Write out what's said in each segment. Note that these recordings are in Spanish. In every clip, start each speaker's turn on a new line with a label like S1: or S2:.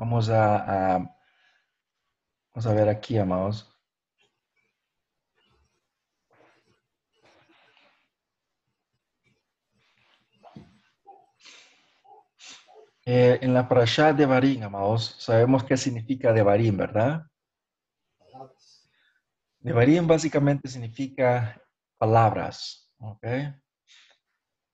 S1: Vamos a, vamos a ver aquí, amados. Eh, en la parashá de Barín, amados, sabemos qué significa Devarim, ¿verdad? Devarim básicamente significa palabras, ¿ok?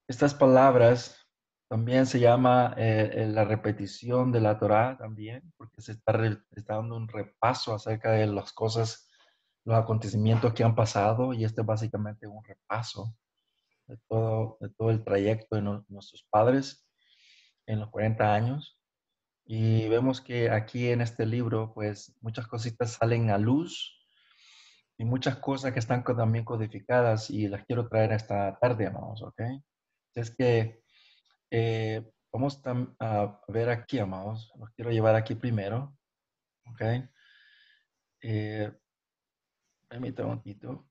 S1: Estas palabras también se llama eh, eh, la repetición de la Torá también, porque se está, dando un repaso acerca de las cosas, los acontecimientos que han pasado y este es básicamente un repaso de todo, de todo el trayecto de nuestros padres en los 40 años. Y vemos que aquí en este libro, pues muchas cositas salen a luz y muchas cosas que están también codificadas y las quiero traer esta tarde, amados, ¿ok? Es que eh, vamos a ver aquí, amados, los quiero llevar aquí primero, ¿ok? Eh, permítame un momentito.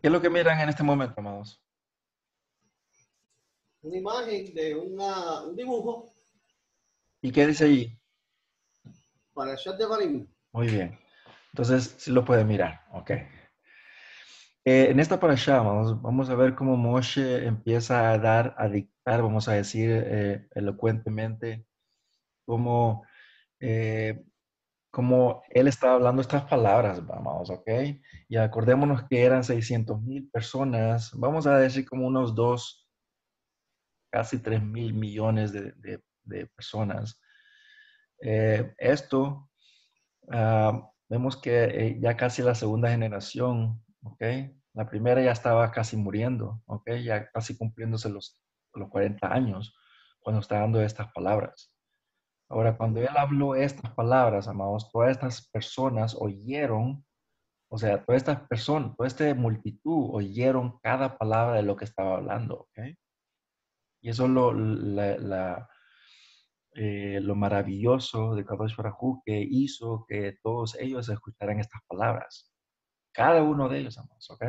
S1: ¿Qué es lo que miran en este momento, amados?
S2: Una imagen de una- un dibujo
S1: ¿Y qué dice allí?
S2: para el chat de Barim.
S1: Muy bien. Entonces, sí lo pueden mirar. Ok. Eh, en esta parasha vamos, vamos a ver cómo Moshe empieza a dar, a dictar, vamos a decir eh, elocuentemente, cómo, eh, cómo él estaba hablando estas palabras, vamos, ok. Y acordémonos que eran 600 mil personas, vamos a decir como unos dos, casi 3 mil millones de, de- personas. Eh, esto Ah, vemos que ya casi la segunda generación, ¿ok? La primera ya estaba casi muriendo, ¿ok? Ya casi cumpliéndose los, los 40 años cuando está dando estas palabras. Ahora, cuando él habló estas palabras, amados, todas estas personas oyeron, o sea, todas estas personas, toda esta multitud oyeron cada palabra de lo que estaba hablando, ¿ok? Y eso es lo, eh, lo maravilloso de Kadosh Baruj que hizo que todos ellos escucharan estas palabras. Cada uno de ellos, amados, ¿ok?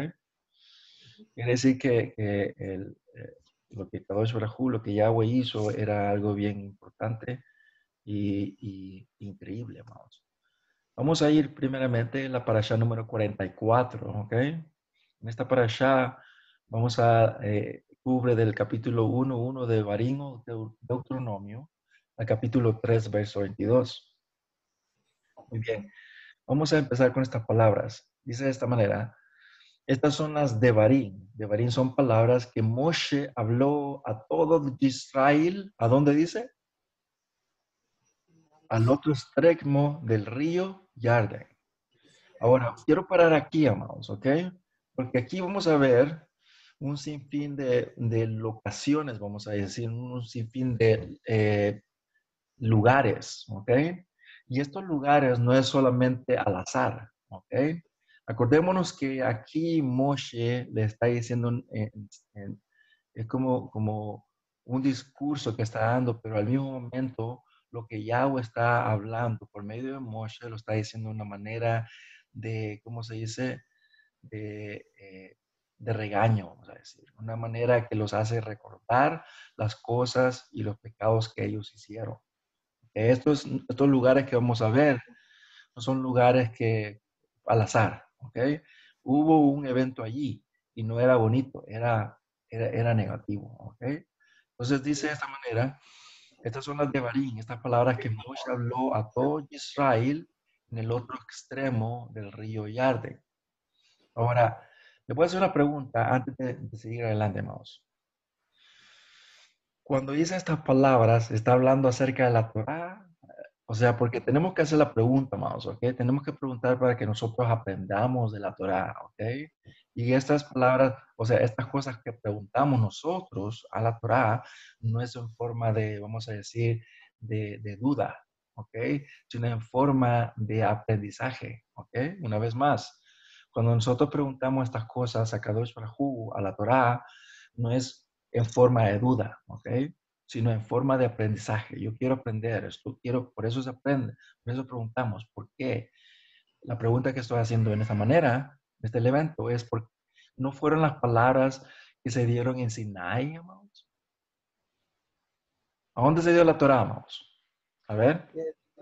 S1: Quiere decir que, que el, eh, lo que Kadosh Baruj lo que Yahweh hizo era algo bien importante y, y increíble, amados. Vamos a ir primeramente en la parasha número 44, ¿ok? En esta parasha vamos a, eh, cubre del capítulo 1.1 de Barino, Deuteronomio, al capítulo 3, verso 22. Muy bien, vamos a empezar con estas palabras. Dice de esta manera, estas son las Devarim. Devarim son palabras que Moshe habló a todo Israel. ¿A dónde dice? Al otro extremo del río Yarden. Ahora, quiero parar aquí, amados, ¿ok? Porque aquí vamos a ver un sinfín de, de locaciones, vamos a decir, un sinfín de eh, lugares, ¿ok? Y estos lugares no es solamente al azar, ¿ok? Acordémonos que aquí Moshe le está diciendo, en- en- es como, como un discurso que está dando, pero al mismo momento lo que Yahweh está hablando por medio de Moshe lo está diciendo de una manera de, ¿cómo se dice? De, eh, de regaño, vamos a decir, una manera que los hace recordar las cosas y los pecados que ellos hicieron. Estos, estos lugares que vamos a ver no son lugares que al azar, ¿ok? Hubo un evento allí y no era bonito, era, era, era negativo, ¿ok? Entonces dice de esta manera, estas son las de Barín, estas palabras que Moshe habló a todo Israel en el otro extremo del río Yarden. Ahora, le voy a hacer una pregunta antes de, de seguir adelante, amados. Cuando dice estas palabras, está hablando acerca de la Torá. O sea, porque tenemos que hacer la pregunta, amados, ¿ok? Tenemos que preguntar para que nosotros aprendamos de la Torá, ¿ok? Y estas palabras, o sea, estas cosas que preguntamos nosotros a la Torá, no es en forma de, vamos a decir, de, de duda, ¿ok? Sino en forma de aprendizaje, ¿ok? Una vez más, cuando nosotros preguntamos estas cosas a Kadosh Baruj a la Torá, no es en forma de duda, ¿ok? Sino en forma de aprendizaje. Yo quiero aprender esto, quiero, por eso se aprende, por eso preguntamos, ¿por qué? La pregunta que estoy haciendo en esta manera, en este evento, es porque no fueron las palabras que se dieron en Sinai, amados. ¿A dónde se dio la Torah, vamos? A ver,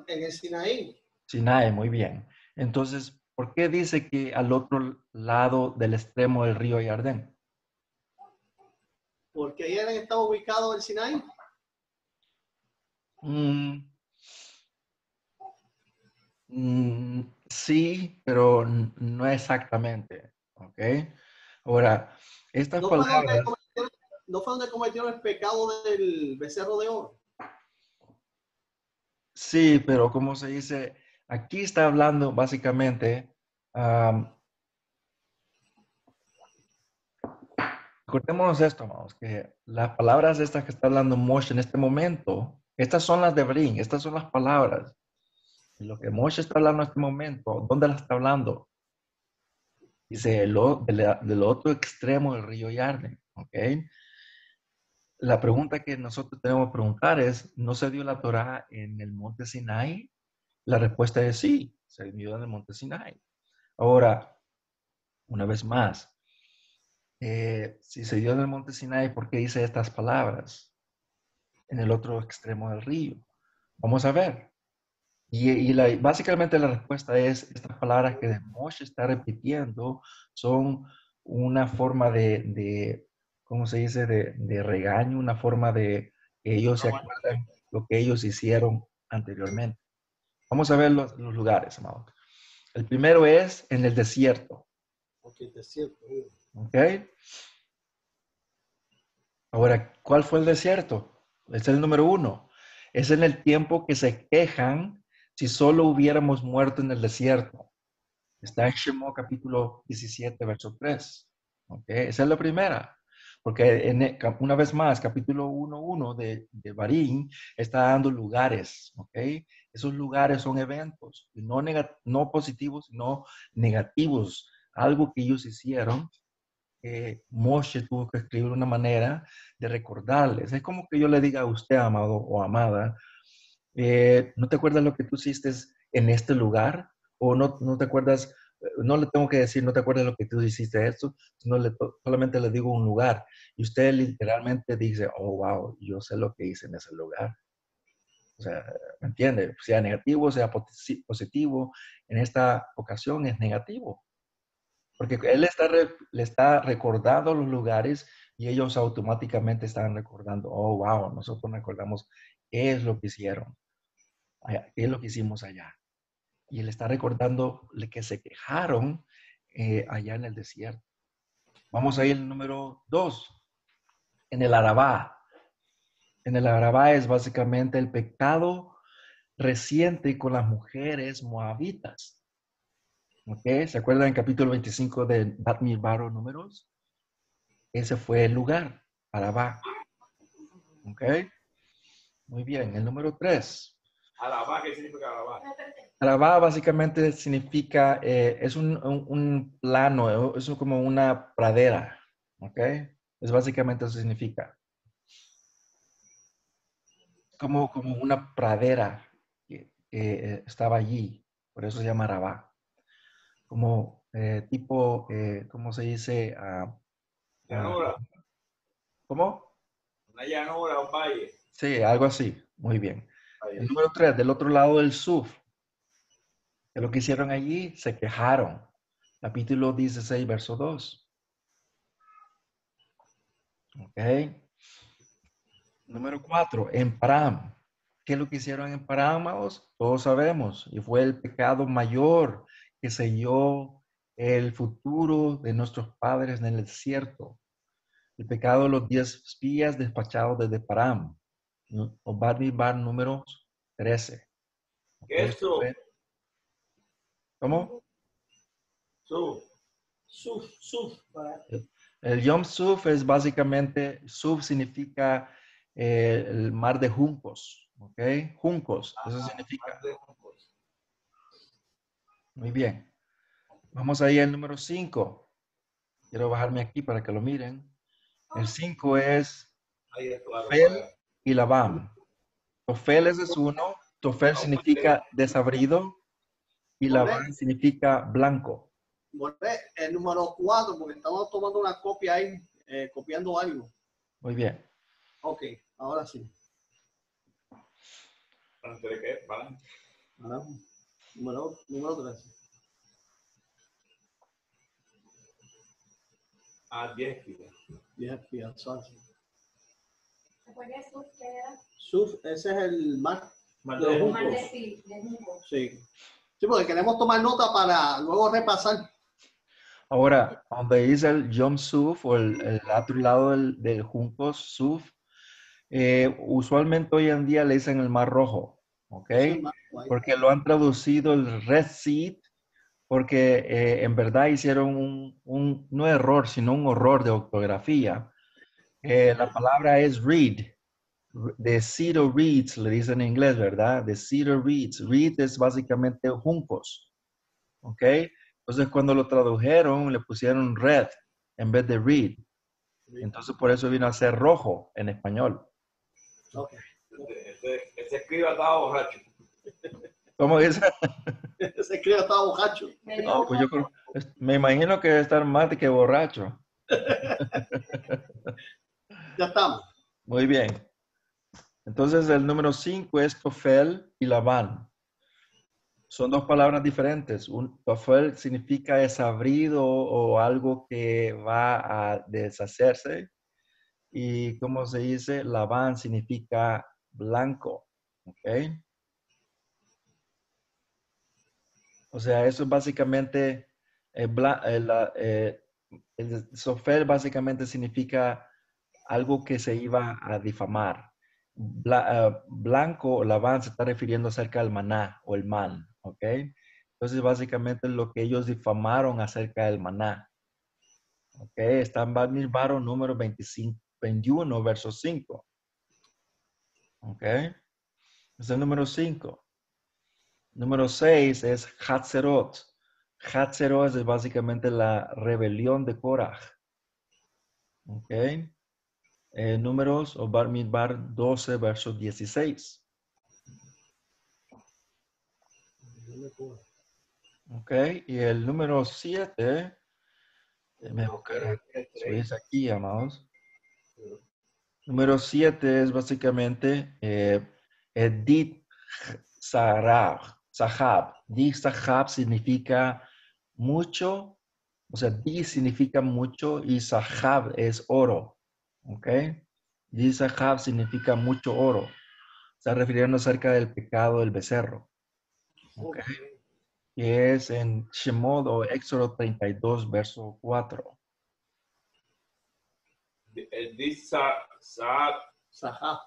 S2: En el Sinaí.
S1: Sinai, muy bien. Entonces, ¿por qué dice que al otro lado del extremo del río Jardín?
S2: Porque ahí era- estaba ubicado el Sinaí.
S1: Mm. Mm, sí, pero no exactamente, ¿ok? Ahora, estas
S2: No
S1: palabras,
S2: no fue donde cometieron el pecado del becerro de oro.
S1: sí, pero como se dice, aquí está hablando básicamente, am, Recordémonos esto, amados, que las palabras estas que está hablando Moshe en este momento, estas son las de Brin, estas son las palabras. Y lo que Moshe está hablando en este momento, ¿dónde las está hablando? Dice, el o- de la- del otro extremo del río Yarden, ¿ok? La pregunta que nosotros tenemos que preguntar es, ¿no se dio la Torah en el monte Sinai? La respuesta es sí, se dio en el monte Sinai. Ahora, una vez más, eh, si se dio en el monte Sinai, ¿por qué dice estas palabras en el otro extremo del río? Vamos a ver. Y, y la- básicamente la respuesta es, estas palabras que Moshe está repitiendo son una forma de, de ¿cómo se dice?, de, de regaño, una forma de que ellos se acuerdan lo que ellos hicieron anteriormente. Vamos a ver los, los lugares, amados. El primero es en el desierto.
S2: El desierto.
S1: ¿Ok? Ahora, ¿cuál fue el desierto? Es el número uno. Es en el tiempo que se quejan si solo hubiéramos muerto en el desierto. Está en Shemó capítulo 17, verso 3. ¿Ok? Esa es la primera. Porque en e- una vez más, capítulo 1.1 de, de Barín está dando lugares. ¿Ok? Esos lugares son eventos, no, nega- no positivos, sino negativos. Algo que ellos hicieron que Moshe tuvo que escribir una manera de recordarles. Es como que yo le diga a usted, amado o amada, eh, ¿no te acuerdas lo que tú hiciste en este lugar? O no, no te acuerdas, eh, no le tengo que decir, no te acuerdas lo que tú hiciste esto, sino le solamente le digo un lugar. Y usted literalmente dice, oh, wow, yo sé lo que hice en ese lugar. O sea, ¿me entiende? Sea negativo, sea posi- positivo, en esta ocasión es negativo. Porque él está le está recordando los lugares y ellos automáticamente están recordando, oh, wow, nosotros recordamos qué es lo que hicieron, qué es lo que hicimos allá. Y él está recordando que se quejaron eh, allá en el desierto. Vamos a ir al número dos, en el Arabá. En el Arabá es básicamente el pecado reciente con las mujeres moabitas. ¿Ok? ¿Se acuerdan en capítulo 25 de Bat Baro números? Ese fue el lugar, Arabá. ¿Ok? Muy bien. El número 3.
S3: Alabá, ¿qué significa alabá?
S1: Arabá básicamente significa, eh, es un, un- un plano, es como una pradera. ¿Ok? Es básicamente eso significa. Como, como una pradera que, que, eh, estaba allí. Por eso se llama Arabá. Como eh, tipo, eh, ¿cómo se dice? Ah,
S3: Llanura,
S1: ¿Cómo?
S3: una llanura, un valle.
S1: Sí, algo así. Muy bien.
S3: Valle.
S1: El número tres, del otro lado del SUF. Que lo que hicieron allí, se quejaron. Capítulo 16, verso 2. Ok. Número cuatro, en Param. ¿Qué es lo que hicieron en Param, amados? Todos sabemos. Y fue el pecado mayor que selló el futuro de nuestros padres en el desierto. El pecado de los diez espías despachados desde Param. Obad Bar número 13.
S3: ¿Qué es
S1: fue- ¿Cómo?
S3: Suf.
S2: Suf, suf.
S1: El Yom Suf es básicamente, Suf significa eh, el mar de juncos, ¿ok? Juncos, eso significa. Muy bien. Vamos ahí al número 5. Quiero bajarme aquí para que lo miren. El 5 es
S3: Ahí es claro.
S1: Fel y Labam. Tofel es uno. Tofel significa desabrido y Labam significa blanco.
S2: Volvé el número 4, porque estamos tomando una copia ahí, eh, copiando algo.
S1: Muy bien.
S2: Ok, ahora sí.
S3: ¿Entre qué? ¿Vale?
S2: Ah, número, número 13.
S3: Ah, 10 kilos.
S2: 10 pies, salsa.
S4: Después de SUF, ¿qué era?
S2: Suf, ese es el mar. Los
S3: de
S4: de sí, de junco.
S2: Sí. Sí, porque queremos tomar nota para luego repasar.
S1: Ahora, donde dice el jump suf o el, el otro lado del, del junco suf, eh, usualmente hoy en día le dicen el mar rojo, ¿ok? Porque lo han traducido el Red Sea, porque eh, en verdad hicieron un, un- no error, sino un horror de ortografía. Eh, la palabra es reed, de cedar reeds, le dicen en inglés, ¿verdad? De cedar reeds. Reed es básicamente juncos, ¿ok? Entonces cuando lo tradujeron le pusieron red en vez de reed. Entonces por eso vino a ser rojo en español.
S2: Ok.
S3: Ese, ese, escriba estaba borracho.
S1: ¿Cómo dice?
S2: Ese crío estaba
S4: dio
S1: No, pues yo creo- me imagino que debe estar más que borracho.
S2: Ya estamos.
S1: Muy bien. Entonces el número 5 es tofel y labán. Son dos palabras diferentes. Un tofel significa desabrido o algo que va a deshacerse. Y como se dice, labán significa blanco. ¿Ok? O sea, eso es básicamente, eh, eh, eh, el tofel básicamente significa algo que se iba a difamar. Bla- blanco, Labán se está refiriendo acerca del maná o el man, ¿ok? Entonces, básicamente lo que ellos difamaron acerca del maná. ¿Ok? Está en Bamidbaro número 25, 21, verso 5. ¿Ok? Es el número 5. Número 6 es Hatzerot. Hatzerot es básicamente la rebelión de Korah. ¿Ok? Eh, números o Bar Midbar 12, verso 16. Ok, y el número 7, me buscar subirse aquí, amados. Número 7 es básicamente eh, Edit Sahab. Sahab. Di Sahab significa mucho, o sea, Di significa mucho y Sahab es oro. ¿Ok? Di Sahab significa mucho oro. Está refiriendo acerca del pecado del becerro. ¿Ok? que es en Shemot o Éxodo 32, verso 4.
S3: El Disa, Sa,
S2: Sahab.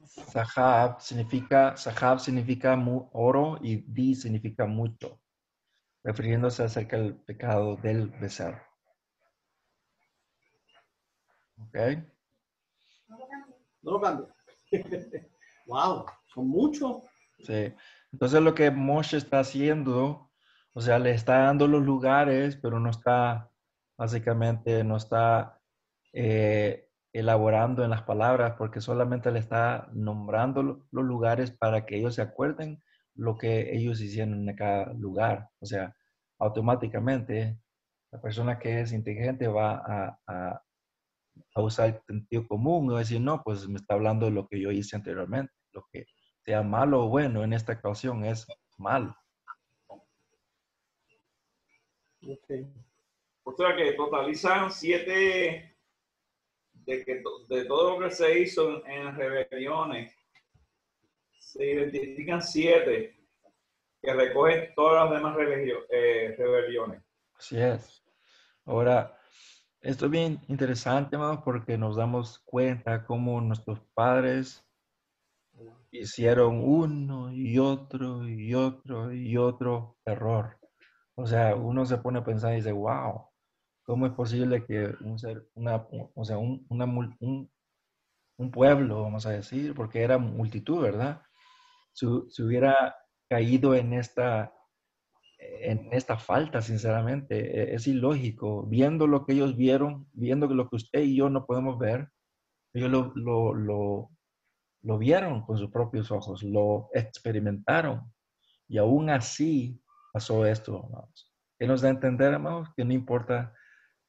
S1: Sahab significa, Sahab significa mu- oro y Di significa mucho, refiriéndose acerca del pecado del becerro. ¿Ok?
S2: No lo cambio. wow, son muchos.
S1: Sí. Entonces lo que Moshe está haciendo, o sea, le está dando los lugares, pero no está, básicamente, no está eh, elaborando en las palabras, porque solamente le está nombrando lo- los lugares para que ellos se acuerden lo que ellos hicieron en cada lugar. O sea, automáticamente la persona que es inteligente va a, usar el sentido común y va a decir, no, pues me está hablando de lo que yo hice anteriormente, lo que sea malo o bueno en esta ocasión es malo.
S2: Ok.
S3: O sea que totalizan siete de, que, to- de todo lo que se hizo en, en rebeliones. Se identifican siete que recogen todas las demás religio- eh, rebeliones.
S1: Así es. Ahora, esto es bien interesante, porque nos damos cuenta cómo nuestros padres hicieron uno y otro y otro y otro error. O sea, uno se pone a pensar y dice, wow, ¿cómo es posible que un ser, una, o sea, un, una un, un pueblo, vamos a decir, porque era multitud, ¿verdad? Se, se hubiera caído en esta, en esta falta, sinceramente. E- Es ilógico. Viendo lo que ellos vieron, viendo lo que usted y yo no podemos ver, ellos lo, lo, lo, lo vieron con sus propios ojos, lo experimentaron. Y aún así pasó esto, hermanos. Que nos da a entender, hermanos, que no importa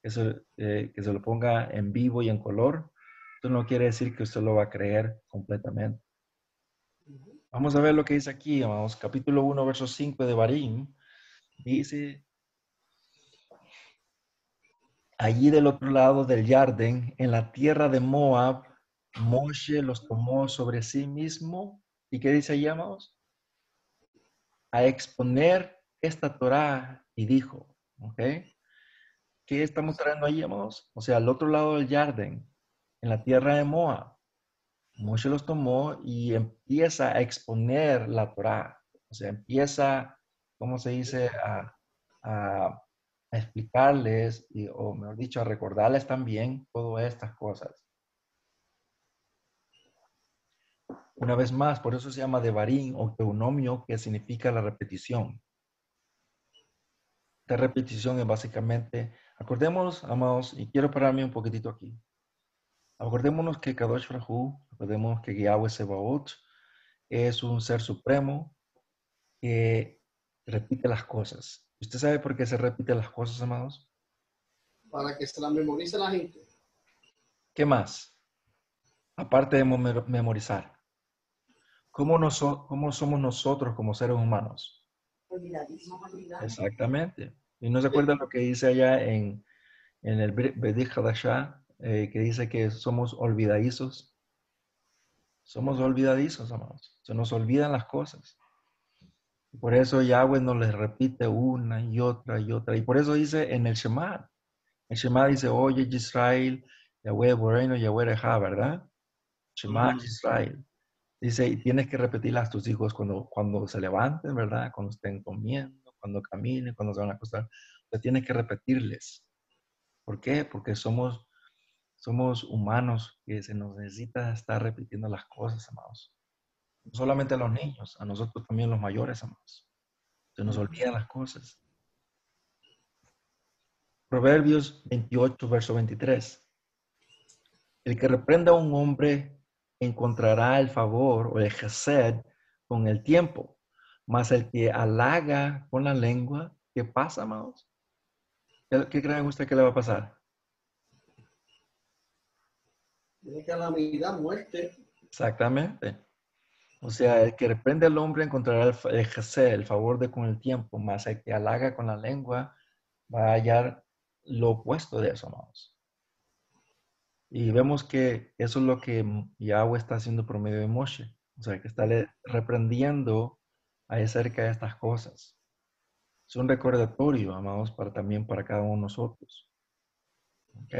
S1: que se, eh, que se lo ponga en vivo y en color, esto no quiere decir que usted lo va a creer completamente. Vamos a ver lo que dice aquí, amados. Capítulo 1, verso 5 de Barim. Dice, allí del otro lado del Yarden, en la tierra de Moab, Moshe los tomó sobre sí mismo. ¿Y qué dice allí, amados? A exponer esta Torah y dijo, ¿ok? ¿Qué estamos trayendo ahí, amados? O sea, al otro lado del Yarden, en la tierra de Moab. Moshe los tomó y empieza a exponer la Torah. O sea, empieza, ¿cómo se dice? A, a- a explicarles, y, o mejor dicho, a recordarles también todas estas cosas. Una vez más, por eso se llama Devarim o Deuteronomio, que significa la repetición. Esta repetición es básicamente, acordémonos, amados, y quiero pararme un poquitito aquí. Acordémonos que Kadosh Rahu, acordémonos que Yahweh Sebaot es un ser supremo que repite las cosas. ¿Usted sabe por qué se repite las cosas, amados?
S2: Para que se la memorice la gente.
S1: ¿Qué más? Aparte de memo- memorizar. ¿Cómo, noso- ¿Cómo somos nosotros como seres humanos? Exactamente. ¿Y no se acuerda lo que dice allá en, en el Bedich Hadashah, eh, que dice que somos olvidadizos? Somos olvidadizos, amados. Se nos olvidan las cosas. Y Por eso Yahweh nos les repite una y otra y otra. Y por eso dice en el Shema. El Shema dice, oye Israel, Yahweh Boreno, Yahweh Eja, ¿verdad? Shema. Israel. Dice, y tienes que repetirlas a tus hijos cuando, cuando se levanten, ¿verdad? Cuando estén comiendo, cuando caminen, cuando se van a acostar. O sea, tienes que repetirles. ¿Por qué? Porque somos, somos humanos que se nos necesita estar repitiendo las cosas, amados. No solamente a los niños, a nosotros también los mayores, amados. Se nos olvidan las cosas. Proverbios 28, verso 23. El que reprenda a un hombre encontrará el favor o el gesed con el tiempo, mas el que halaga con la lengua, ¿qué pasa, amados? ¿Qué, qué creen ustedes que le va a pasar?
S2: Tiene calamidad, muerte.
S1: Exactamente. O sea, el que reprende al hombre encontrará el, el favor de con el tiempo, mas el que halaga con la lengua va a hallar lo opuesto de eso, amados. Y vemos que eso es lo que Yahweh está haciendo por medio de Moshe. O sea, que está le- reprendiendo acerca de estas cosas. Es un recordatorio, amados, para también para cada uno de nosotros. ¿Ok?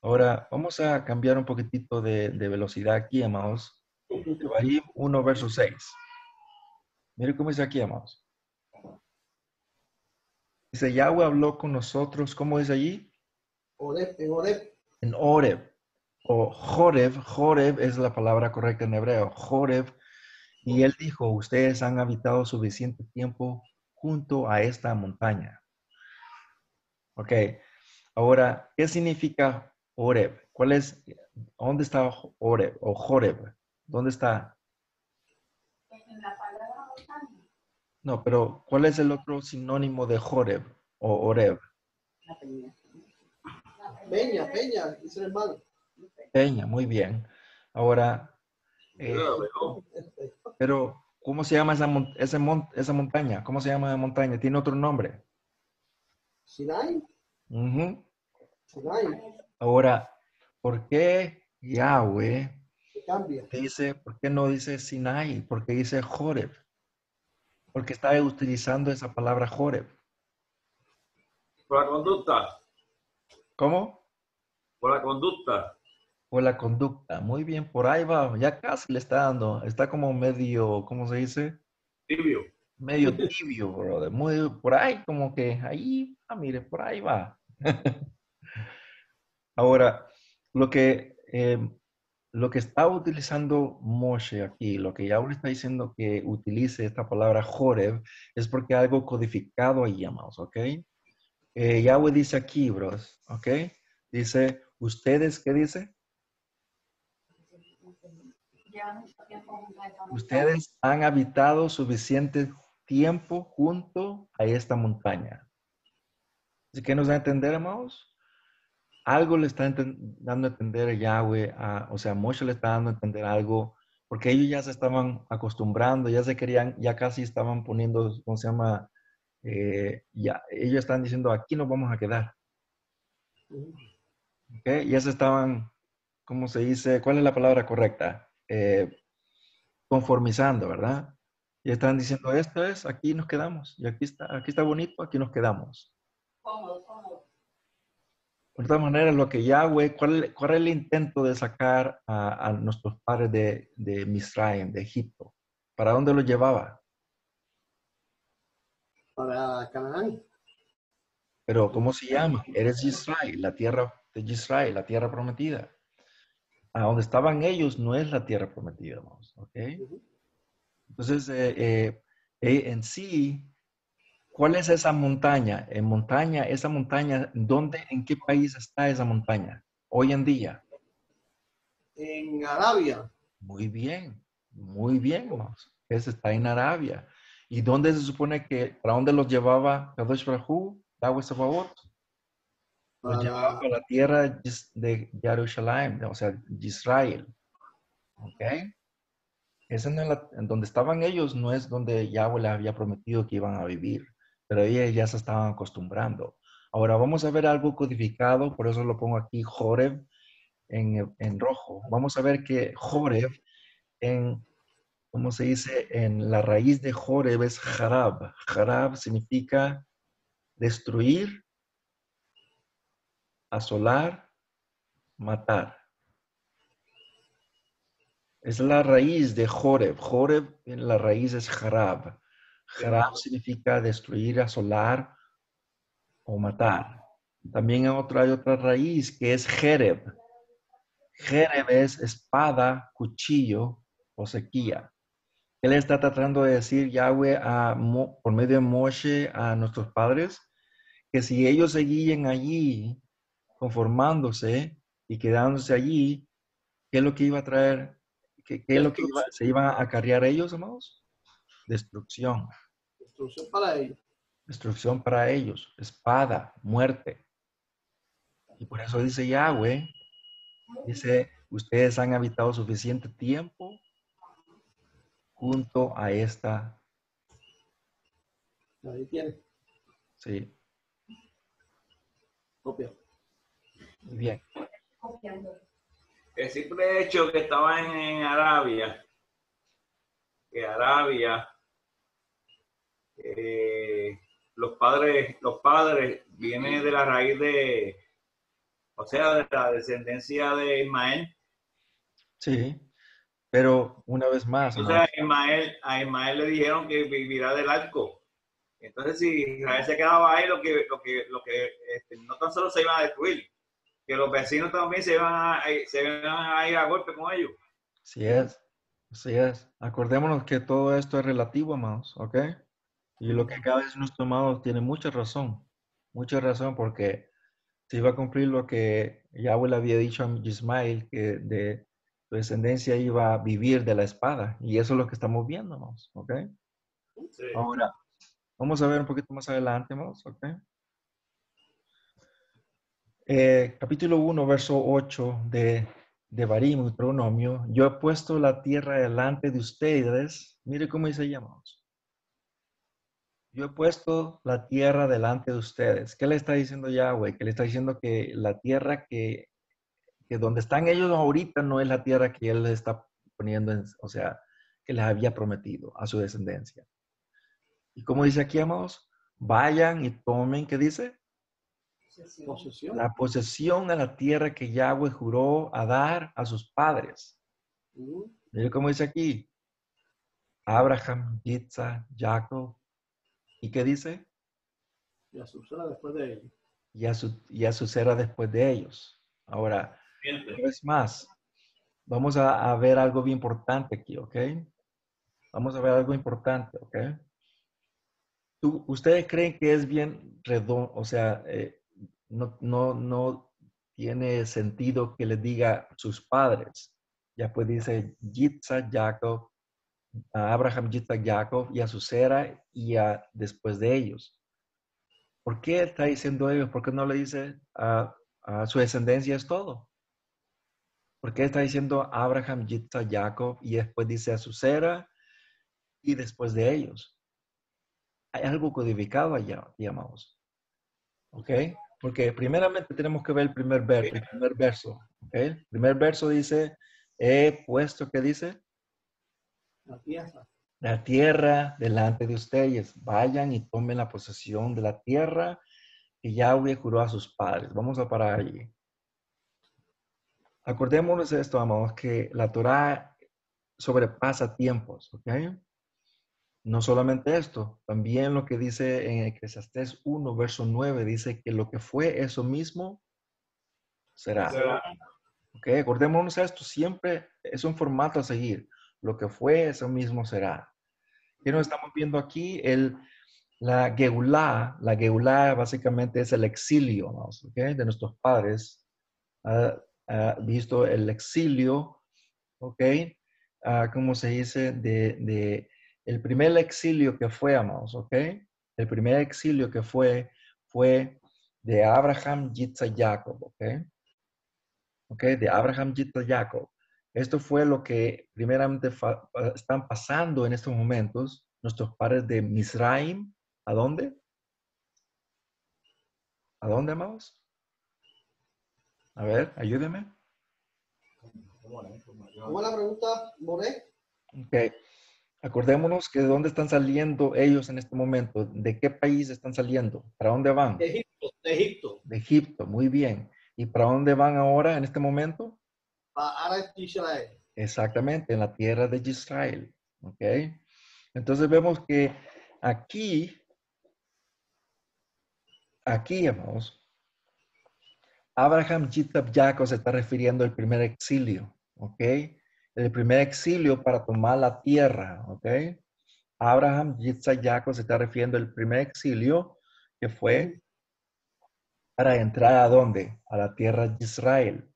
S1: Ahora, vamos a cambiar un poquitito de, de velocidad aquí, amados. Devarim 1, verso 6. Mire cómo dice aquí, amados. Dice, Yahweh habló con nosotros, ¿cómo dice allí?
S2: Oreb, en Oreb,
S1: En Oreb. O Joreb. Joreb es la palabra correcta en hebreo. Joreb. Y él dijo, ustedes han habitado suficiente tiempo junto a esta montaña. Ok. Ahora, ¿qué significa Oreb? ¿Cuál es, dónde está Oreb o Joreb? ¿Dónde está?
S4: En la palabra montaña,
S1: No, pero ¿cuál es el otro sinónimo de Joreb o Oreb?
S4: la peña. La
S2: Peña, Peña, hermano.
S1: Peña, muy bien. Ahora, eh, pero ¿cómo se llama esa, mon- ese mon- esa montaña? ¿Cómo se llama esa montaña? ¿Tiene otro nombre?
S2: Sinai,
S1: Ujú.
S2: Sinai,
S1: Ahora, ¿por qué Yahweh
S2: cambia.
S1: dice, por qué no dice Sinai? ¿Por qué dice Joreb? Porque está utilizando esa palabra Joreb.
S3: Por la conducta.
S1: ¿Cómo?
S3: Por la conducta.
S1: Por la conducta. Muy bien, por ahí va. Ya casi le está dando. Está como medio, ¿cómo se dice?
S3: Tibio.
S1: Medio tibio, brother. Muy por ahí, como que ahí, ah, mire, por ahí va. Ahora, lo que, eh, lo que está utilizando Moshe aquí, lo que Yahweh está diciendo que utilice esta palabra Joreb, es porque algo codificado ahí, amados, ¿ok? Eh, Yahweh dice aquí, bros, ¿ok? Dice, ¿ustedes qué dice?
S4: Llevan mucho tiempo junto a esta montaña.
S1: Ustedes han habitado suficiente tiempo junto a esta montaña. Así que nos da a entender, amados. Algo le está dando a entender a Yahweh, a- o sea, Moshe le está dando a entender algo porque ellos ya se estaban acostumbrando, ya se querían, ya casi estaban poniendo, ¿cómo se llama? Eh, ya, ellos están diciendo, aquí nos vamos a quedar. ¿ok? Ya se estaban, ¿cómo se dice? ¿Cuál es la palabra correcta? Eh, conformizando, ¿verdad? Y están diciendo, esto es, aquí nos quedamos, y aquí está, aquí está bonito, aquí nos quedamos.
S4: Cómodo, cómodo.
S1: De todas maneras, lo que Yahweh, ¿cuál, cuál es el intento de sacar a, a nuestros padres de, de Misraim, de Egipto? ¿Para dónde los llevaba?
S2: Para Canaán.
S1: Pero, ¿cómo se llama? Eres Israel, la tierra de Israel, la tierra prometida. A donde estaban ellos no es la tierra prometida, vamos, ¿ok? Entonces, eh, eh, eh, en sí, ¿cuál es esa montaña? En montaña, esa montaña, ¿dónde, en qué país está esa montaña hoy en día?
S2: En Arabia.
S1: Muy bien, muy bien, vamos. Ese está en Arabia. ¿Y dónde se supone que, para dónde los llevaba Kadosh Baruj Yahweh Sabaoth? Los llevaba a la tierra de Jerusalén, o sea, de Israel. ¿Ok? Esa no es la- donde estaban ellos no es donde Yahweh les había prometido que iban a vivir, pero ellos ya se estaban acostumbrando. Ahora vamos a ver algo codificado, por eso lo pongo aquí, Joreb, en, en rojo. Vamos a ver que Joreb, en, ¿cómo se dice? En la raíz de Joreb es Harab. Harab significa destruir, asolar, matar. Es la raíz de Joreb. Joreb, en la raíz es Harab. Harab significa destruir, asolar o matar. También hay otra, hay otra raíz que es Jereb. Jereb es espada, cuchillo o sequía. ¿Qué le está tratando de decir Yahweh a por medio de Moshe a nuestros padres? Que si ellos seguían allí conformándose y quedándose allí, ¿qué es lo que iba a traer? ¿Qué, qué es lo que iba- se iban a acarrear ellos, amados? Destrucción.
S2: instrucción para ellos.
S1: Destrucción para ellos. Espada, muerte. Y por eso dice Yahweh, dice, ustedes han habitado suficiente tiempo junto a esta,
S2: Ahí tiene.
S1: sí,
S2: Copia.
S1: Bien.
S3: El simple hecho que estaban en Arabia, que Arabia, eh, los padres, los padres vienen de la raíz de, o sea, de la descendencia de Ismael.
S1: Sí, pero una vez más,
S3: Entonces
S1: amados,
S3: a Ismael, a Ismael le dijeron que vivirá del arco. Entonces si Israel se quedaba ahí, lo que, lo que, lo que este, no tan solo se iban a destruir, que los vecinos también se iban a, se iban a ir a golpe con ellos.
S1: así es, así es. Acordémonos que todo esto es relativo, amados, ¿ok? Y lo que cada vez nuestro amado tiene mucha razón, mucha razón, porque se iba a cumplir lo que Yahweh le había dicho a Ismael, que de su descendencia iba a vivir de la espada. Y eso es lo que estamos viendo, amados, ¿ok?
S3: Sí.
S1: Ahora, vamos a ver un poquito más adelante, amados, ¿ok? Eh, capítulo 1, verso 8 de, de Barim, Deuteronomio. Yo he puesto la tierra delante de ustedes. Mire cómo dice ahí, amados. Yo he puesto la tierra delante de ustedes. ¿Qué le está diciendo Yahweh? Que le está diciendo que la tierra que, que donde están ellos ahorita no es la tierra que él les está poniendo, en- o sea, que les había prometido a su descendencia. Y como dice aquí, amados, vayan y tomen, ¿qué dice?
S2: Posesión.
S1: La posesión a la tierra que Yahweh juró a dar a sus padres.
S2: Ujú.
S1: Mire cómo dice aquí. Abraham, Yitzhak, Jacob. ¿Y qué dice?
S2: Y a su después de ellos.
S1: Y a su, y a su cera después de ellos. Ahora, una vez más, vamos a, a ver algo bien importante aquí, ¿ok? Vamos a ver algo importante, ¿ok? ¿Tú- ¿Ustedes creen que es bien redondo, o sea, eh, no, no, no tiene sentido que les diga sus padres? Ya pues dice Yitzhak, Jacob, a Abraham, Yitzhak, Jacob y a su cera y a después de ellos. ¿Por qué está diciendo ellos? ¿Por qué no le dice a, a su descendencia es todo? ¿Por qué está diciendo Abraham, Yitzhak, Jacob y después dice a su cera y después de ellos? Hay algo codificado allá, digamos. ¿Ok? Porque primeramente tenemos que ver el primer, ver, el primer verso. El primer verso dice, he puesto, ¿qué dice?
S2: La tierra.
S1: La tierra delante de ustedes. Vayan y tomen la posesión de la tierra que Yahweh juró a sus padres. Vamos a parar allí. Acordémonos de esto, amados, que la Torah sobrepasa tiempos, ¿ok? No solamente esto, también lo que dice en Eclesiastés 1, verso 9, dice que lo que fue eso mismo será.
S3: Será.
S1: ¿Ok? Acordémonos esto, siempre es un formato a seguir. Lo que fue eso mismo será. ¿Qué nos estamos viendo aquí? El, la Geulá, la Geulá básicamente es el exilio, amados, ¿ok? De nuestros padres. Ha ha visto el exilio, ¿ok? Ah, ¿Cómo se dice? De, de el primer exilio que fue, amados, ¿ok? El primer exilio que fue, fue de Abraham, Yitzhak, Jacob, ¿ok? ¿Ok? De Abraham, Yitzhak, Jacob. Esto fue lo que primeramente están pasando en estos momentos nuestros padres de Misraim. ¿A dónde? ¿A dónde, amados? A ver, ayúdeme.
S2: ¿Cómo la pregunta, More?
S1: Ok. Acordémonos que de dónde están saliendo ellos en este momento. ¿De qué país están saliendo? ¿Para dónde van?
S2: De Egipto, de Egipto.
S1: De Egipto, muy bien. ¿Y para dónde van ahora en este momento?
S2: Para Israel.
S1: Exactamente, en la tierra de Israel. ¿Ok? Entonces vemos que aquí, aquí, amados, Abraham, Yitzhak, Jacob se está refiriendo al primer exilio. ¿Ok? El primer exilio para tomar la tierra. ¿Ok? Abraham, Yitzhak, Jacob se está refiriendo al primer exilio que fue para entrar a dónde? A la tierra de Israel.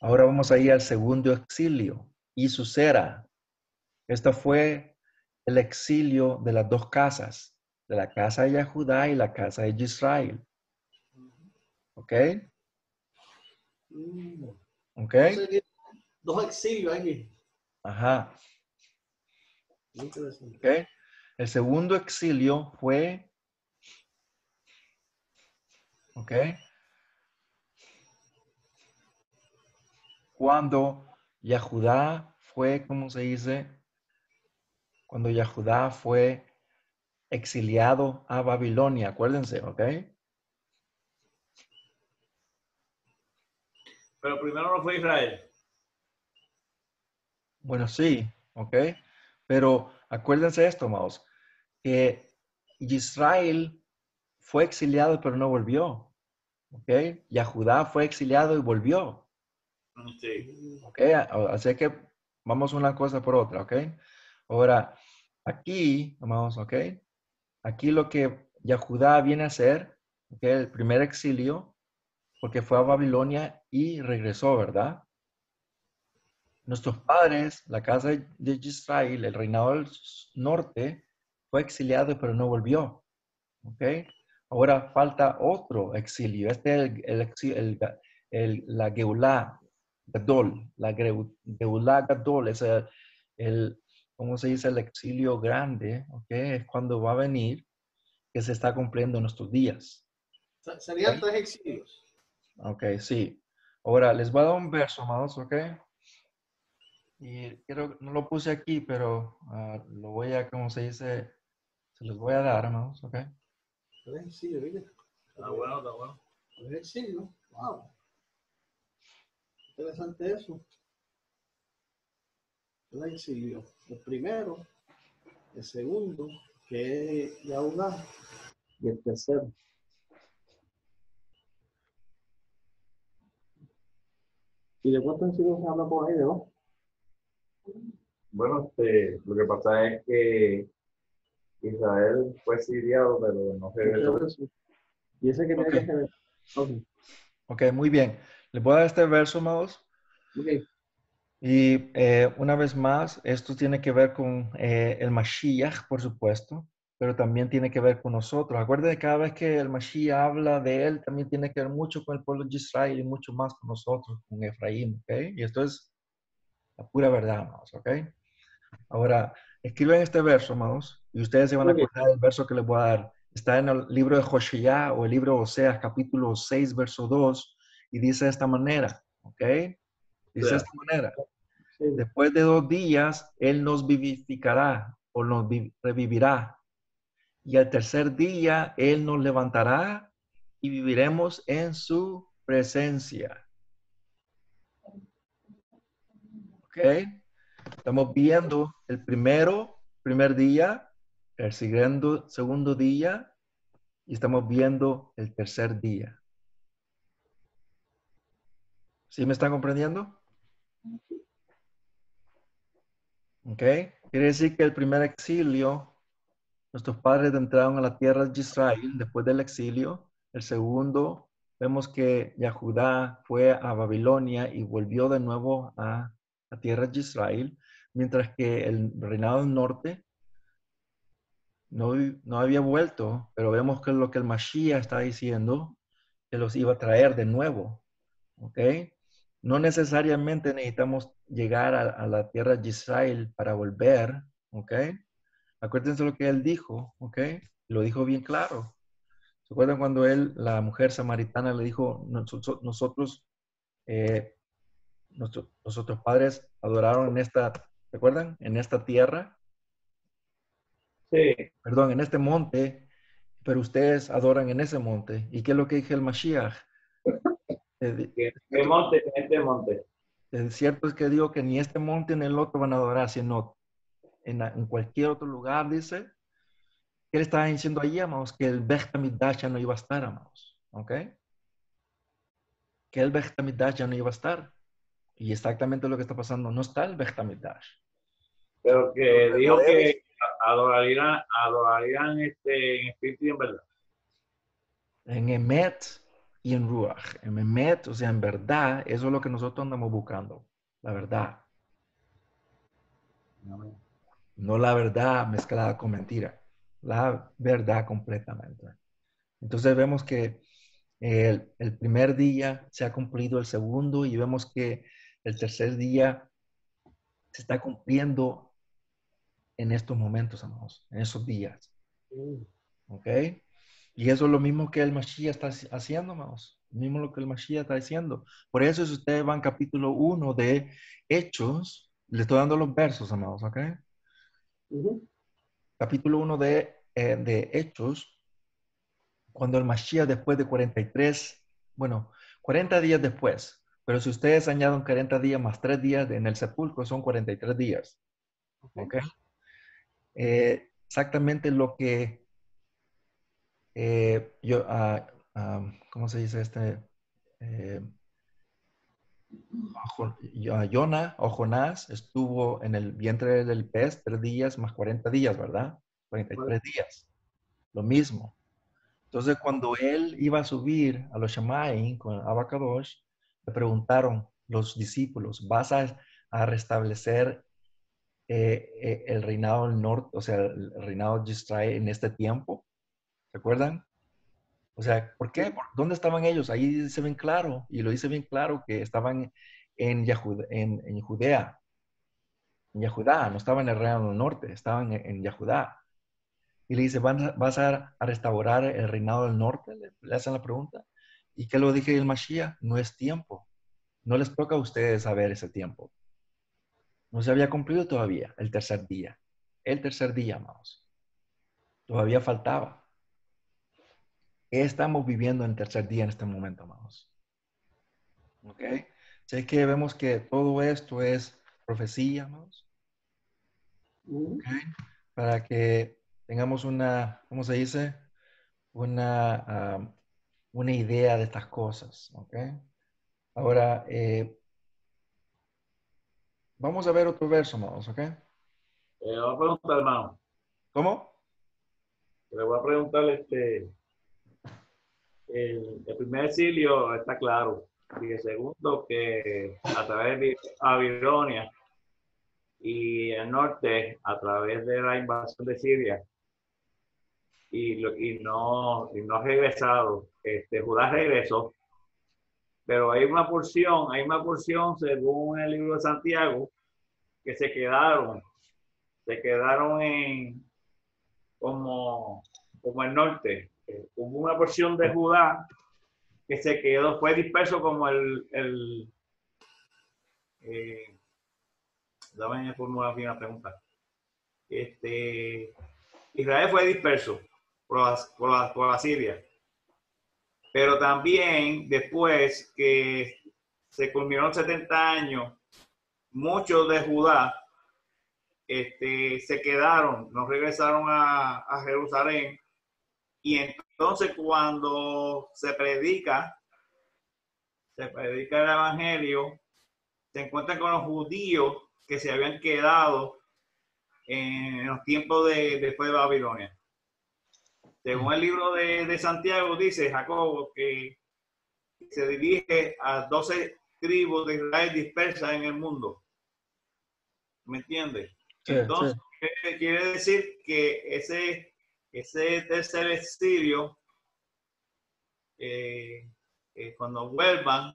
S1: Ahora vamos a ir al segundo exilio, Isusera. Esto fue el exilio de las dos casas, de la casa de Judá y la casa de Israel. ¿Ok?
S2: Mm.
S1: ¿Ok?
S2: Dos exilios aquí.
S1: Ajá.
S2: Muy interesante.
S1: ¿Ok? El segundo exilio fue, ¿ok? Cuando Yahudá fue, ¿cómo se dice? Cuando Yahudá fue exiliado a Babilonia, acuérdense, ¿ok?
S3: Pero primero no fue Israel.
S1: Bueno, sí, ¿ok? Pero acuérdense esto, amados, que Israel fue exiliado pero no volvió, ¿ok? Yahudá fue exiliado y volvió.
S3: Sí.
S1: ¿ok? A- Así que vamos una cosa por otra, ¿ok? Ahora, aquí, vamos, ¿ok? Aquí lo que Yahudá viene a hacer, ¿ok? El primer exilio, porque fue a Babilonia y regresó, ¿verdad? Nuestros padres, la casa de Israel, el reinado del norte, fue exiliado pero no volvió, ¿ok? Ahora falta otro exilio. Este es el, el exi- el- el- la Geulá, Gadol, la Geulah Gadol, es el, ¿cómo se dice? El exilio grande, ¿ok? Es cuando va a venir, que se está cumpliendo en nuestros días,
S2: Se- Serían
S1: Ok.
S2: tres exilios.
S1: ¿ok? Sí. Ahora, les voy a dar un verso, amados, ¿ok? Y quiero, no lo puse aquí, pero ah, lo voy a, ¿cómo se dice? Se los voy a dar, amados, ¿ok?
S2: Exilios, ¿viste?
S3: Está bueno, está bueno.
S2: Tres exilios. Wow. Interesante eso. Tres exilios. El primero, el segundo, que es Yahudá, y el tercero. ¿Y de cuántos exilios se habla por ahí, de dos?
S3: Bueno, este, lo que pasa es que Israel fue exiliado, pero no regresó.
S2: Y ese que tiene
S1: Ok.
S2: que ser. Ok.
S1: Ok, muy bien. Les voy a dar este verso, amados.
S2: Ok.
S1: Y eh, una vez más, esto tiene que ver con eh, el Mashiach, por supuesto. pero también tiene que ver con nosotros. Acuérdense que cada vez que el Mashiach habla de él, también tiene que ver mucho con el pueblo de Israel y mucho más con nosotros, con Efraín, ¿ok? Y esto es la pura verdad, amados, ¿ok? Ahora, escriben este verso, amados, y ustedes se van a acordar del verso que les voy a dar. Está en el libro de Joshua o el libro de Oseas, capítulo 6, verso 2, y dice de esta manera, ¿ok? Dice de esta manera. Después de dos días, Él nos vivificará o nos vi- revivirá. Y al tercer día, Él nos levantará y viviremos en su presencia. Estamos viendo el primero, primer día, el segundo, segundo día, y estamos viendo el tercer día. ¿Sí me están comprendiendo? ¿Ok? Quiere decir que el primer exilio, nuestros padres entraron a la tierra de Israel después del exilio. El segundo, vemos que Yahudá fue a Babilonia y volvió de nuevo a la tierra de Israel, mientras que el reinado del norte no, no había vuelto, pero vemos que lo que el Mashiach está diciendo, que los iba a traer de nuevo. ¿Ok? No necesariamente necesitamos llegar a, a la tierra de Israel para volver, ¿ok? Acuérdense lo que él dijo, ¿ok? Lo dijo bien claro. ¿Se acuerdan cuando él, la mujer samaritana, le dijo, nosotros, eh, nuestro- nuestros padres adoraron en esta, ¿se acuerdan? En esta tierra,
S3: Sí,
S1: perdón, en este monte, pero ustedes adoran en ese monte. ¿Y qué es lo que dije el Mashiach? Eh,
S3: que este monte, que este monte.
S1: Es cierto es que digo que ni este monte ni el otro van a adorar, sino en, en cualquier otro lugar, dice. ¿Qué le estaba diciendo ahí, amados? Que el Beit HaMikdash ya no iba a estar, amados. ¿Ok? Que el Beit HaMikdash ya no iba a estar. Y exactamente lo que está pasando, no está el Beit HaMikdash.
S3: Pero que dijo que adorarían, adorarían este, en espíritu y en verdad.
S1: En Emet y en Ruach. En Emet, o sea, en verdad, eso es lo que nosotros andamos buscando. La verdad. No la verdad mezclada con mentira. La verdad completamente. Entonces vemos que el, el primer día se ha cumplido el segundo y vemos que el tercer día se está cumpliendo en estos momentos, amados, en esos días.
S2: Mm.
S1: ¿Ok? Y eso es lo mismo que el Mashiach está haci- haciendo, amados. Lo mismo lo que el Mashiach está diciendo. Por eso, si ustedes van capítulo 1 de Hechos, le estoy dando los versos, amados, ¿ok? Capítulo 1 de, eh, de Hechos, cuando el Mashiach después de 43, bueno, 40 días después, pero si ustedes añaden 40 días más 3 días en el sepulcro, son 43 días. ¿Ok? Eh, exactamente lo que eh, yo, ah, ah, ¿cómo se dice este? Eh, Jo- ah, Jonah o Jonás estuvo en el vientre del pez tres días más 40 días, ¿verdad? 43 días. Lo mismo. Entonces, cuando él iba a subir a los Shamaim con Abacadosh, le preguntaron los discípulos, ¿vas a, restablecer eh, eh, el reinado del norte, o sea, el reinado de Israel en este tiempo? ¿Recuerdan? O sea, ¿por qué? ¿Por- ¿Dónde estaban ellos? Ahí dice bien claro, y lo dice bien claro, que estaban en, Yahud- en, Judea, en Yahudá, no estaban en el reino del norte, estaban en, en Yahudá. Y le dice, ¿Van a- ¿vas a, restaurar el reinado del norte? Le hacen la pregunta. ¿Y qué lo dije el Mashiach? No es tiempo. No les toca a ustedes saber ese tiempo. No se había cumplido todavía el tercer día. El tercer día, amados. Todavía faltaba. ¿Qué estamos viviendo en el tercer día en este momento, amados? ¿Ok? Sé que vemos que todo esto es profecía, amados.
S2: Ujú.
S1: ¿ok? Para que tengamos una, ¿cómo se dice? Una, um, una idea de estas cosas, ¿ok? Ahora, eh, vamos a ver otro verso, amados, ¿ok?
S3: Eh, le voy a preguntar, hermano.
S1: ¿Cómo?
S3: Le voy a preguntar, este, el, el primer exilio está claro. Y el segundo, que a través de Babilonia y el norte, a través de la invasión de Siria, y no, y no ha regresado. Este, Judá regresó. Pero hay una porción, hay una porción, según el libro de Santiago, que se quedaron, se quedaron en como, como el norte. Hubo una porción de Judá que se quedó, fue disperso como el, el eh, dame formular la pregunta. Este, Israel fue disperso por la, por la, por la Siria. Pero también después que se culminaron 70 años, muchos de Judá este, se quedaron, no regresaron a, a Jerusalén. Y entonces cuando se predica, se predica el Evangelio, se encuentran con los judíos que se habían quedado en los tiempos de, después de Babilonia. Según el libro de, de Santiago, dice Jacobo que se dirige a 12 tribus de Israel dispersas en el mundo. ¿Me entiendes?
S1: Sí,
S3: Entonces,
S1: sí.
S3: quiere- decir que ese, ese tercer exilio, eh, eh, cuando vuelvan,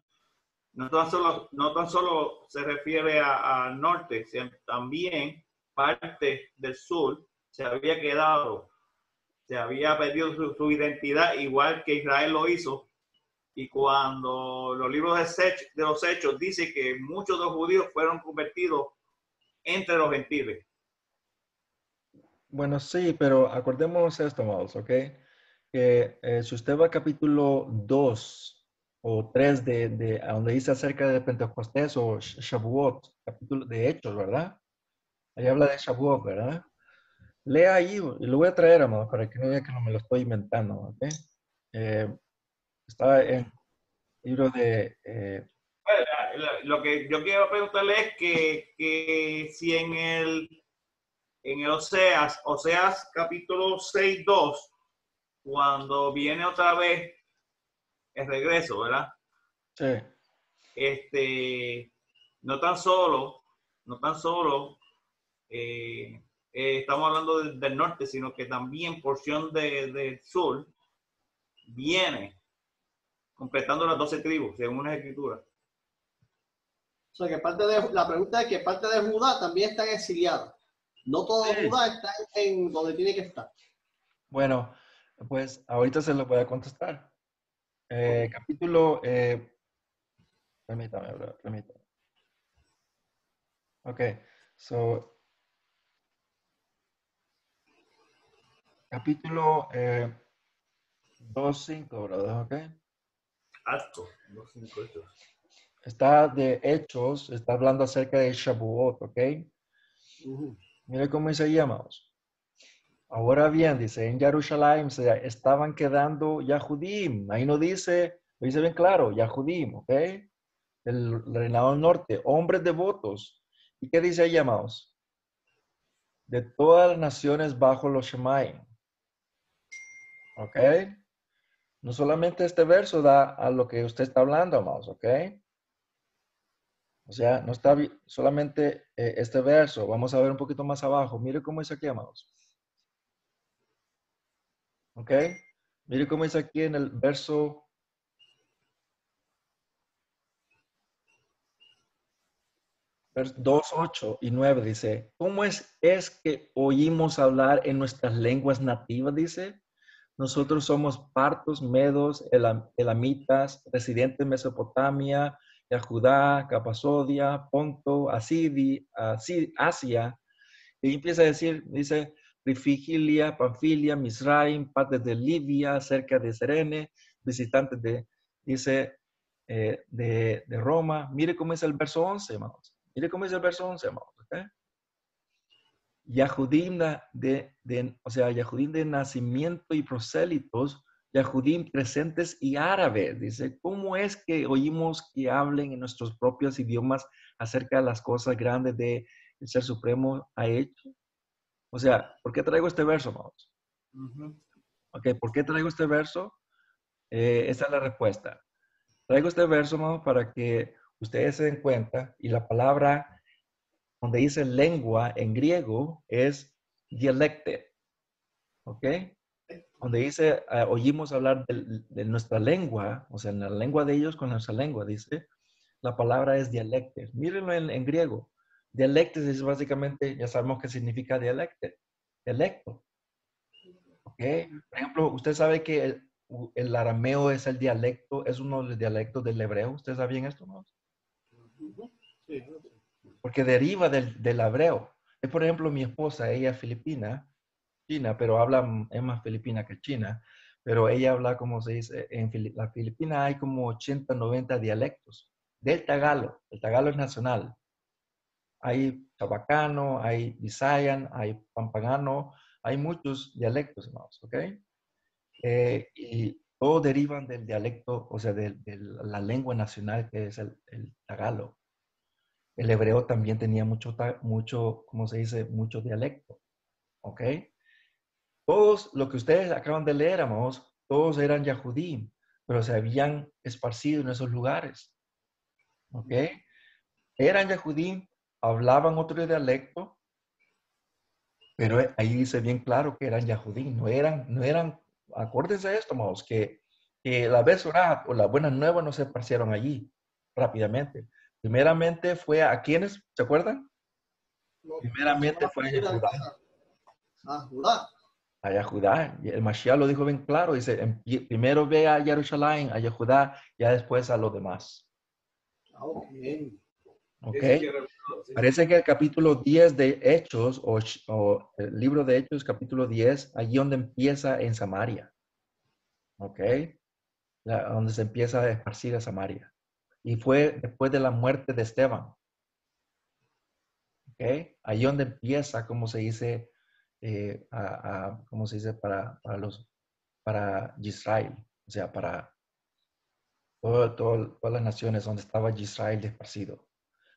S3: no tan solo, no tan solo se refiere a- al norte, sino también parte del sur se había quedado, se había perdido su, identidad, igual que Israel lo hizo. Y cuando los libros de, los hechos dice que muchos de los judíos fueron convertidos entre los gentiles.
S1: Bueno, sí, pero acordémonos esto, amados, ¿ok? Que eh, si usted va a capítulo 2 o 3 de, de donde dice acerca de Pentecostés o Sh- Shavuot, capítulo de Hechos, ¿verdad? Ahí habla de Shavuot, ¿verdad? Lea ahí, y lo voy a traer, amados, para que no diga que no me lo estoy inventando, ¿ok? Eh, está en el libro de... eh,
S3: Lo que yo quiero preguntarle es que, que si en el, en el Oseas, Oseas capítulo 6, 2, cuando viene otra vez el regreso, ¿verdad?
S1: sí,
S3: Este, no tan solo, no tan solo eh, eh, estamos hablando del, del norte, sino que también porción de- del sur viene completando las 12 tribus, según una escritura.
S2: O sea, que parte de, la pregunta es que parte de Judá también están exiliados. No todo
S1: Sí.
S2: Judá está en donde tiene que estar.
S1: Bueno, pues ahorita se lo voy a contestar. Eh, capítulo, eh, permítame, bro, permítame. Ok, so, capítulo eh, 2.5, brother, ok.
S3: No cinco hechos.
S1: Está de Hechos, está hablando acerca de Shavuot, ok.
S2: Ujú.
S1: Mire cómo dice ahí, amados. Ahora bien, dice, en Jerusalén se estaban quedando Yahudim. Ahí no dice, lo dice bien claro, Yahudim, ¿ok? El reinado del norte, hombres devotos. ¿Y qué dice ahí, amados? De todas las naciones bajo los Shemaim. ¿Ok? No solamente este verso da a lo que usted está hablando, amados, ¿ok? O sea, no está solamente eh, este verso. Vamos a ver un poquito más abajo. Mire cómo dice aquí, amados. ¿Ok? Mire cómo dice aquí en el verso. vers- 2, 8 y 9 dice, ¿cómo es, es que oímos hablar en nuestras lenguas nativas? Dice, nosotros somos partos, medos, elam- elamitas, residentes en Mesopotamia, de Judá, Capasodia, Ponto, Asidi, Asi- Asia. Y empieza a decir, dice, Rifigilia, Panfilia, Misraim, partes de Libia, cerca de Serene, visitantes de, dice, eh, de, de Roma. Mire cómo es el verso 11, hermanos. Mire cómo es el verso 11, hermanos. ¿ok? Yahudim de, de, o sea, Yahudim de nacimiento y prosélitos, Yahudim presentes y árabes. Dice, ¿cómo es que oímos que hablen en nuestros propios idiomas acerca de las cosas grandes de el Ser Supremo ha hecho? O sea, ¿por qué traigo este verso, hermanos?
S3: Ujú.
S1: Ok, ¿por qué traigo este verso? Eh, esa es la respuesta. Traigo este verso, hermanos, para que ustedes se den cuenta y la palabra donde dice lengua en griego es dialecte. ¿Ok? donde dice, ah, oímos hablar de, nuestra lengua, o sea, en la lengua de ellos con nuestra lengua, dice, la palabra es dialectes. Mírenlo en, griego. Dialectes es básicamente, ya sabemos qué significa dialecte, dialecto. ¿Ok? Por ejemplo, usted sabe que el, el arameo es el dialecto, es uno de los dialectos del hebreo. ¿Ustedes sabían esto, no?
S2: Sí.
S1: Porque deriva del, del hebreo. Es, por ejemplo, mi esposa, ella es filipina, china, pero habla, es más filipina que china, pero ella habla, como se dice, en la Filipina hay como 80, 90 dialectos del tagalo. El tagalo es nacional. Hay chabacano, hay visayan, hay pampangano, hay muchos dialectos, hermanos, ¿ok? Eh, y todos derivan del dialecto, o sea, de, de la lengua nacional que es el tagalo el hebreo también tenía mucho, mucho, ¿cómo se dice? Mucho dialecto. ¿Ok? Todos lo que ustedes acaban de leer, amados, todos eran Yahudim, pero se habían esparcido en esos lugares. ¿Ok? Eran Yahudim, hablaban otro dialecto, pero ahí dice bien claro que eran Yahudim, no eran, no eran, acuérdense de esto, amados, que, que la Besorah o la buena nueva no se esparcieron allí rápidamente. Primeramente fue a quienes, ¿se acuerdan?
S2: No,
S1: Primeramente
S2: no,
S1: fue a Judá.
S2: A Judá.
S1: A Judá. El Mashiach lo dijo bien claro. Dice, "Empie- primero ve a Jerusalén, a Judá, ya después a los demás.
S2: Ah, ok.
S1: ¿Ok?
S3: Eso sí, recuerdo, sí.
S1: Parece que el capítulo 10 de Hechos, o, ch- o el libro de Hechos, capítulo 10, allí donde empieza en Samaria. ¿Ok? La- donde se empieza a esparcir a Samaria. Y fue después de la muerte de Esteban. ¿Ok? Ahí donde empieza, como se dice, eh, a, a- ¿cómo se dice? Para, para los, para Israel. O sea, para todo- todo- todas las naciones donde estaba Israel esparcido.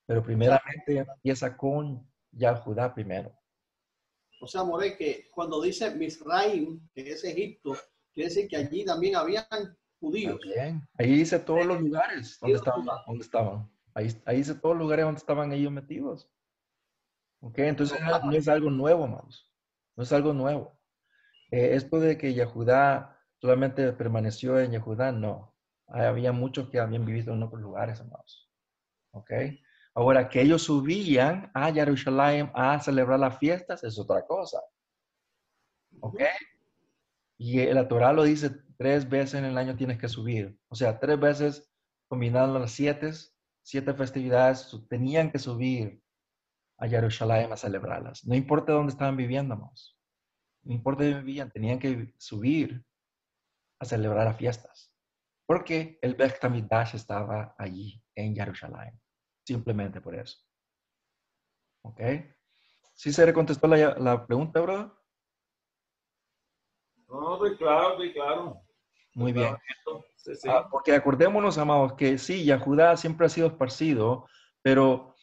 S1: Pero primeramente empieza con ya Judá primero.
S2: O sea, More, que cuando dice Misraim, que es Egipto, quiere decir que allí también habían judíos.
S1: También. Ahí dice todos los lugares donde estaban. Donde estaban. Ahí, ahí dice todos los lugares donde estaban ellos metidos. ¿Ok? Entonces no, es algo nuevo, amados. No es algo nuevo. Eh, esto de que Yahudá solamente permaneció en Yahudá, no. Había muchos que habían vivido en otros lugares, amados. ¿Ok? Ahora, que ellos subían a Jerusalén a celebrar las fiestas es otra cosa. ¿Ok? Y la Torah lo dice tres veces en el año tienes que subir. O sea, tres veces combinando las siete, siete festividades, tenían que subir a Jerusalén a celebrarlas. No importa dónde estaban viviendo. No importa dónde vivían, tenían que subir a celebrar las fiestas. Porque el Beth estaba allí en Jerusalén. Simplemente por eso. ¿Ok? ¿Sí se le contestó la, la pregunta, bro?
S3: No, estoy claro, estoy claro.
S1: Muy bien.
S3: Sí, sí.
S1: Ah, porque acordémonos, amados, que sí, Yahudá siempre ha sido esparcido, pero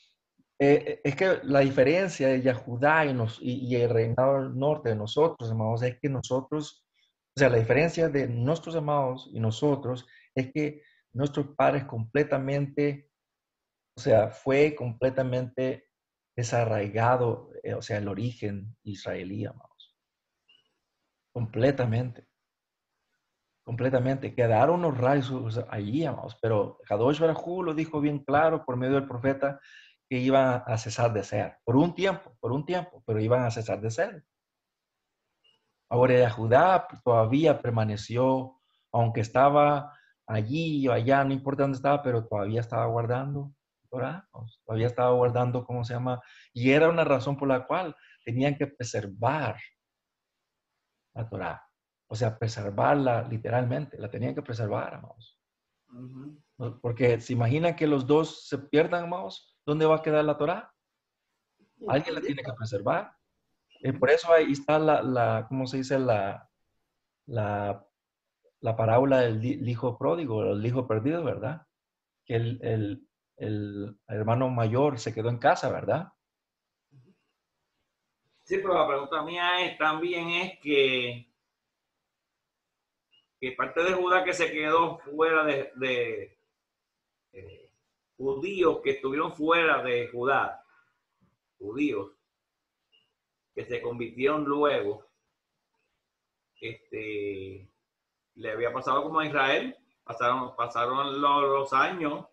S1: eh, es que la diferencia de Yahudá y, nos, y, y el reinado del norte de nosotros, amados, es que nosotros, o sea, la diferencia de nuestros amados y nosotros es que nuestros padres completamente, o sea, fue completamente desarraigado, eh, o sea, el origen israelí, amados. Completamente. Completamente. Quedaron los rayos allí, amados, pero Kadosh Barajú lo dijo bien claro por medio del profeta que iban a cesar de ser. Por un tiempo, por un tiempo, pero iban a cesar de ser. Ahora Judá todavía permaneció, aunque estaba allí o allá, no importa dónde estaba, pero todavía estaba guardando Torah, todavía estaba guardando, ¿cómo se llama? Y era una razón por la cual tenían que preservar la Torah. O sea, preservarla literalmente, la tenían que preservar, amados. Porque se imaginan que los dos se pierdan, amados, ¿dónde va a quedar la Torah? Alguien la tiene que preservar. Eh, por eso ahí está la, la, ¿cómo se dice? La, la, la parábola del hijo pródigo, el hijo perdido, ¿verdad? Que el, el, el hermano mayor se quedó en casa, ¿verdad?
S3: Sí, pero la pregunta mía es también es que, que parte de Judá que se quedó fuera de, de eh, judíos que estuvieron fuera de Judá, judíos que se convirtieron luego, este, le había pasado como a Israel, pasaron, pasaron lo- los, años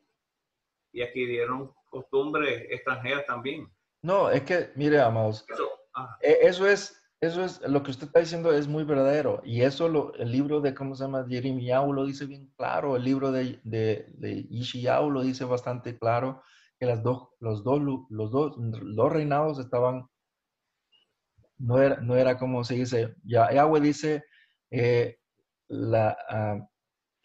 S3: y adquirieron costumbres extranjeras también.
S1: No, es que, mire, amados,
S3: Eso, ah,
S1: e- eso es, eso es, lo que usted está diciendo es muy verdadero. Y eso lo, el libro de, ¿cómo se llama? Jeremiah lo dice bien claro. El libro de, de, lo dice bastante claro, que las dos, los dos, los dos, dos reinados estaban, no era, no era como se dice, ya, Yahweh dice, eh, la, ah,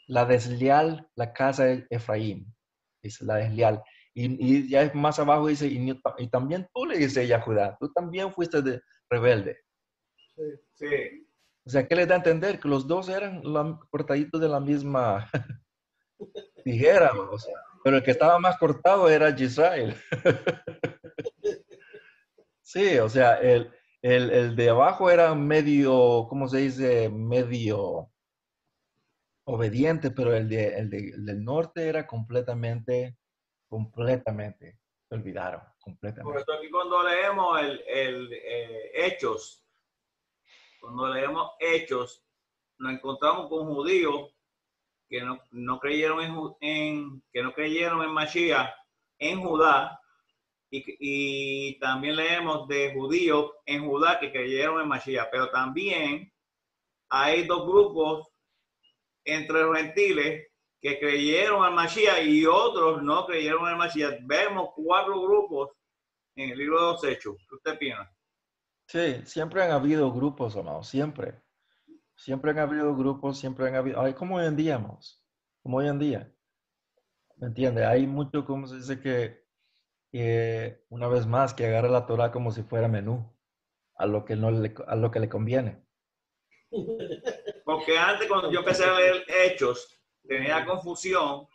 S1: la desleal, la casa de Efraín, dice la desleal. Y, y ya más abajo dice, y también tú le dice ella a Judá, tú también fuiste de, rebelde.
S3: Sí,
S1: O sea, ¿qué le da a entender? Que los dos eran la- cortaditos de la misma tijera, o sea, pero el que estaba más cortado era Israel. sí, o sea, el, el, el de abajo era medio, ¿cómo se dice? Medio obediente, pero el, de, el, de- el del norte era completamente, completamente, se olvidaron,
S3: por
S1: completamente.
S3: eso aquí cuando leemos el, el, eh, Hechos, cuando leemos Hechos, nos encontramos con judíos que no, creyeron en, que no creyeron en Mashiach en Judá y, y también leemos de judíos en Judá que creyeron en Mashiach, pero también hay dos grupos entre los gentiles que creyeron en Mashiach y otros no creyeron en Mashiach. Vemos cuatro grupos en el libro de los Hechos. ¿Qué usted piensa?
S1: Sí, siempre han habido grupos, amados, siempre. Siempre han habido grupos, siempre han habido, ay, como hoy en día, amados, como hoy en día. ¿Me entiende? Hay mucho, como se dice, que, que una vez más, que agarra la Torah como si fuera menú, a lo que, no le, a lo que le conviene.
S3: Porque antes cuando yo empecé a leer Hechos, tenía confusión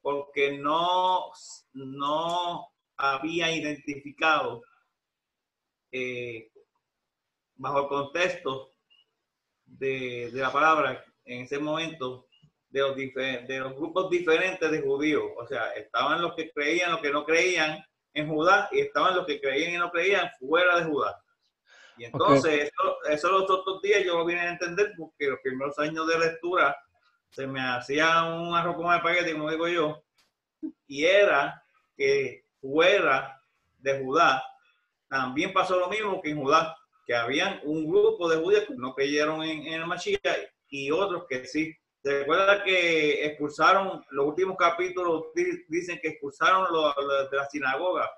S3: porque no, no había identificado eh, bajo el contexto de, de la palabra en ese momento de los, dife- de los grupos diferentes de judíos. O sea, estaban los que creían, los que no creían en Judá y estaban los que creían y no creían fuera de Judá. Y entonces, eso, eso los otros días yo lo vine a entender porque los primeros años de lectura se me hacía un arroz con espagueti, como digo yo, y era que fuera de Judá también pasó lo mismo que en Judá, que habían un grupo de judíos que no creyeron en, en el Mashiach y otros que sí. ¿Se recuerda que expulsaron, los últimos capítulos di- dicen que expulsaron los, de la sinagoga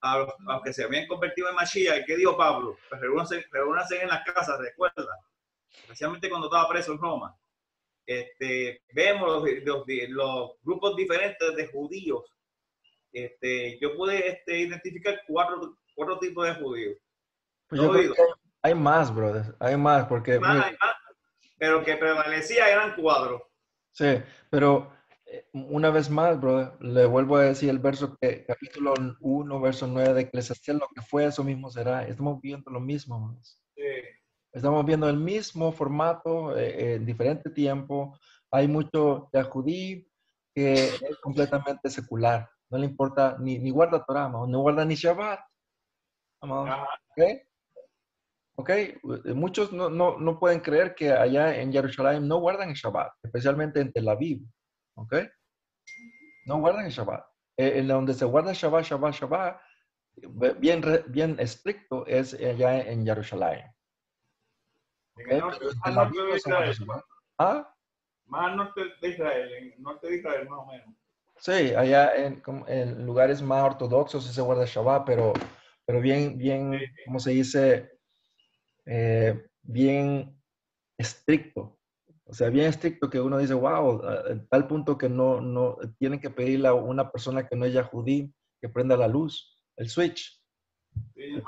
S3: a los, a los que se habían convertido en Mashiach? ¿Y qué dijo Pablo? Pues reúnanse, reúnanse en las casas, recuerda, especialmente cuando estaba preso en Roma. Este, vemos los, los- los grupos diferentes de judíos. Este, yo pude este, identificar cuatro, cuatro tipos de judíos.
S1: Pues yo creo que hay más, brother, hay más, porque...
S3: Más,
S1: mire,
S3: hay más, pero que prevalecía eran cuatro.
S1: Sí, pero eh, una vez más, brother, le vuelvo a decir el verso que, capítulo 1, verso 9 de Eclesiastés, lo que fue, eso mismo será. Estamos viendo lo mismo, hermanos. Estamos viendo el mismo formato eh, en diferente tiempo. Hay mucho yahudí que es completamente secular. No le importa ni, ni guarda Torah, no guarda ni Shabbat. Amado,
S3: Ajá.
S1: ¿Ok? ¿Ok? Eh, Muchos no, no, no pueden creer que allá en Jerusalén no guardan el Shabbat, especialmente en Tel Aviv. ¿Ok? No guardan el Shabbat. Eh, En donde se guarda Shabbat, Shabbat, Shabbat, bien, bien estricto es allá en Jerusalén. ¿Ah?
S3: Más norte de Israel, en norte de Israel más o menos.
S1: Sí, allá en, en lugares más ortodoxos se guarda Shabbat, pero, pero bien, bien. ¿cómo se dice? Eh, bien estricto. O sea, bien estricto que uno dice, wow, a tal punto que no, no, tienen que pedirle a una persona que no es yahudí que prenda la luz, el switch.
S3: Sí.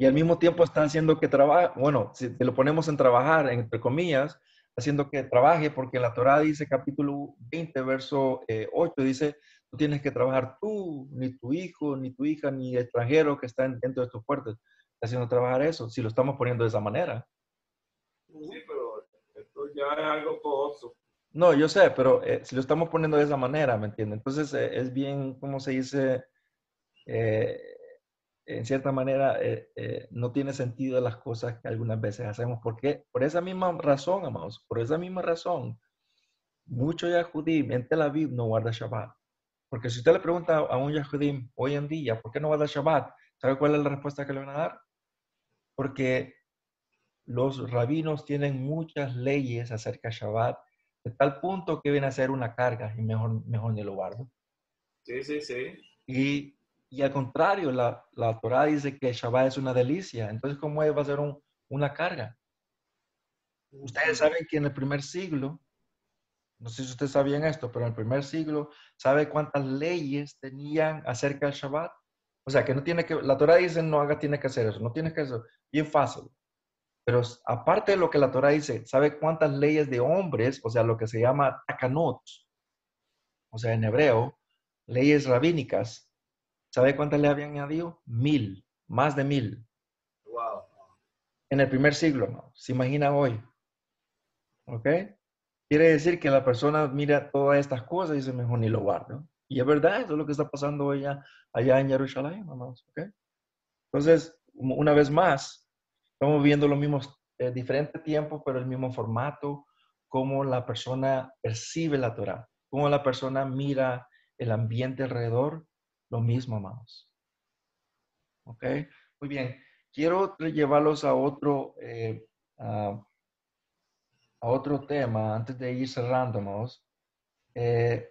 S1: Y al mismo tiempo está haciendo que trabaje, bueno, si te lo ponemos en trabajar, entre comillas, haciendo que trabaje, porque la Torah dice, capítulo 20, verso eh, 8, dice, tú tienes que trabajar tú, ni tu hijo, ni tu hija, ni extranjero que está en- dentro de tus puertas, haciendo trabajar eso, si lo estamos poniendo de esa manera.
S3: Sí, pero esto ya es algo pozo.
S1: No, yo sé, pero eh, si lo estamos poniendo de esa manera, ¿me entiendes? Entonces eh, es bien, ¿cómo se dice? Eh, en cierta manera, no tiene sentido las cosas que algunas veces hacemos. ¿Por qué? Por esa misma razón, amados, por esa misma razón, muchos Yahudim en Tel Aviv no guardan Shabbat. Porque si usted le pregunta a un Yahudim hoy en día, ¿por qué no guarda Shabbat? ¿Sabe cuál es la respuesta que le van a dar? Porque los rabinos tienen muchas leyes acerca de Shabbat, de tal punto que viene a ser una carga y mejor, mejor ni lo guardo.
S3: Sí, sí, sí.
S1: Y, y al contrario, la, la Torah dice que Shabbat es una delicia. Entonces, ¿cómo va a ser un- una carga? Ustedes saben que en el primer siglo, no sé si ustedes sabían esto, pero en el primer siglo, ¿sabe cuántas leyes tenían acerca del Shabbat? O sea, que no tiene que, la Torah dice, no haga, tiene que hacer eso, no tiene que hacer eso. Bien fácil. Pero aparte de lo que la Torah dice, ¿sabe cuántas leyes de hombres, o sea, lo que se llama takanot, o sea, en hebreo, leyes rabínicas, ¿sabe cuántas le habían añadido? Mil, más de mil.
S3: Wow.
S1: En el primer siglo, ¿no? ¿Se imagina hoy? ¿Ok? Quiere decir que la persona mira todas estas cosas y dice, mejor ni lo guardo. Y es verdad, eso es lo que está pasando allá, allá en Jerusalén, hermanos. ¿Ok? Entonces, una vez más, estamos viendo los mismos, eh, diferentes tiempos, pero el mismo formato, cómo la persona percibe la Torah, cómo la persona mira el ambiente alrededor, lo mismo, amados. ¿Ok? Muy bien. Quiero llevarlos a otro, eh, a otro tema antes de ir cerrando, amados. Eh,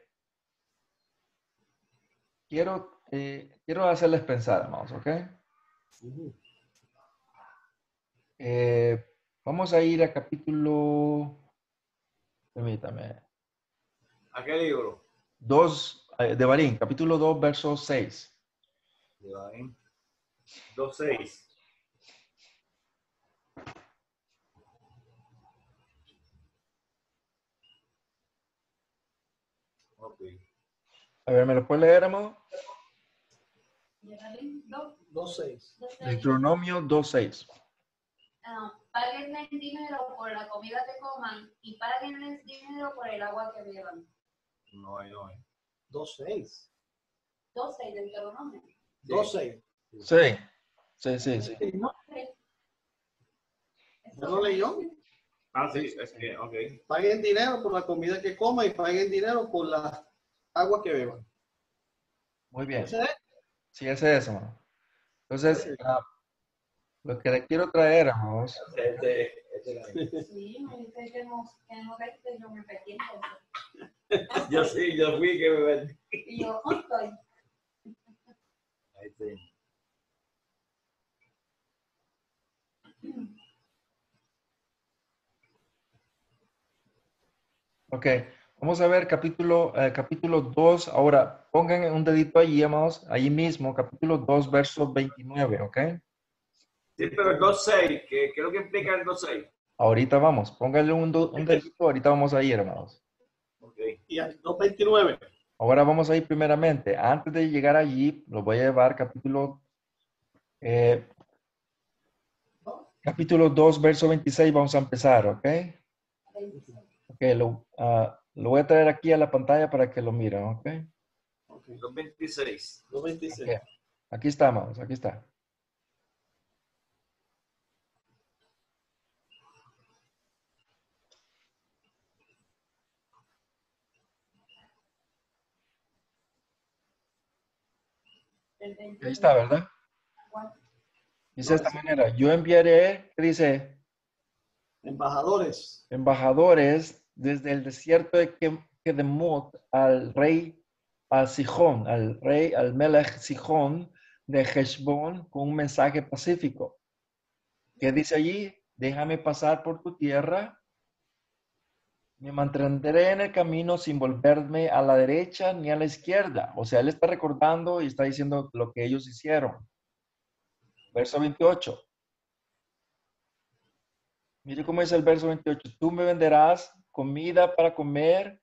S1: quiero, eh, quiero hacerles pensar, amados, ¿ok?
S2: Ujú.
S1: Eh, vamos a ir a capítulo, permítame,
S3: ¿A qué libro?
S1: 2 eh, de Barín, capítulo 2, verso 6.
S3: Divine. 2.6. Ok.
S1: A ver, ¿me lo puede leer, amado?
S4: Dos,
S2: seis.
S1: Deuteronomio 2, 6.
S4: Ah, páguenles dinero por la comida que coman y páguenles dinero por el agua que beban.
S3: No hay, no hay.
S2: Dos seis.
S4: 12 del Deuteronomio.
S2: Dos seis.
S1: Sí, sí, sí, sí.
S2: Sí, ¿no? Lo leyó?
S3: Ah, sí, es que, ok.
S2: Paguen dinero por la comida que coman y paguen dinero por la agua que beban.
S1: Muy bien.
S2: ¿Ese es?
S1: Sí, ese es hermano. Entonces, ah, lo que le quiero traer, amados,
S3: Este, este,
S4: Sí, me dice que no, que no vete, yo me perdí entonces.
S3: yo sí, yo fui que me.
S4: Y yo, ¿dónde estoy?
S3: Ahí sí.
S1: ok, vamos a ver capítulo, eh, capítulo 2, ahora pongan un dedito allí, amados, ahí mismo, capítulo 2, verso 29, ok.
S3: Sí, pero el 2.6, ¿qué, ¿qué es lo que implica el 2.6?
S1: Ahorita vamos, pónganle un, do- un dedito, ahorita vamos a ir, hermanos.
S3: Ok.
S2: Y al 229.
S1: Ahora vamos a ir primeramente, antes de llegar allí, los voy a llevar capítulo, eh, capítulo 2, verso 26, vamos a empezar, ok. Ok, lo, ah, lo voy a traer aquí a la pantalla para que lo miren, ok.
S2: Ok.
S3: 2.26.
S2: 226.
S1: Ok, Aquí está, amados, aquí está. Ahí está, ¿verdad? Dice de esta manera, yo enviaré, ¿qué dice?
S2: Embajadores.
S1: embajadores desde el desierto de Kedemot al rey a Sijón, al rey, al Melech Sijón de Heshbon con un mensaje pacífico. ¿Qué dice allí? Déjame pasar por tu tierra. Me mantendré en el camino sin volverme a la derecha ni a la izquierda. O sea, él está recordando y está diciendo lo que ellos hicieron. Verso 28. Mire cómo es el verso 28. Tú me venderás comida para comer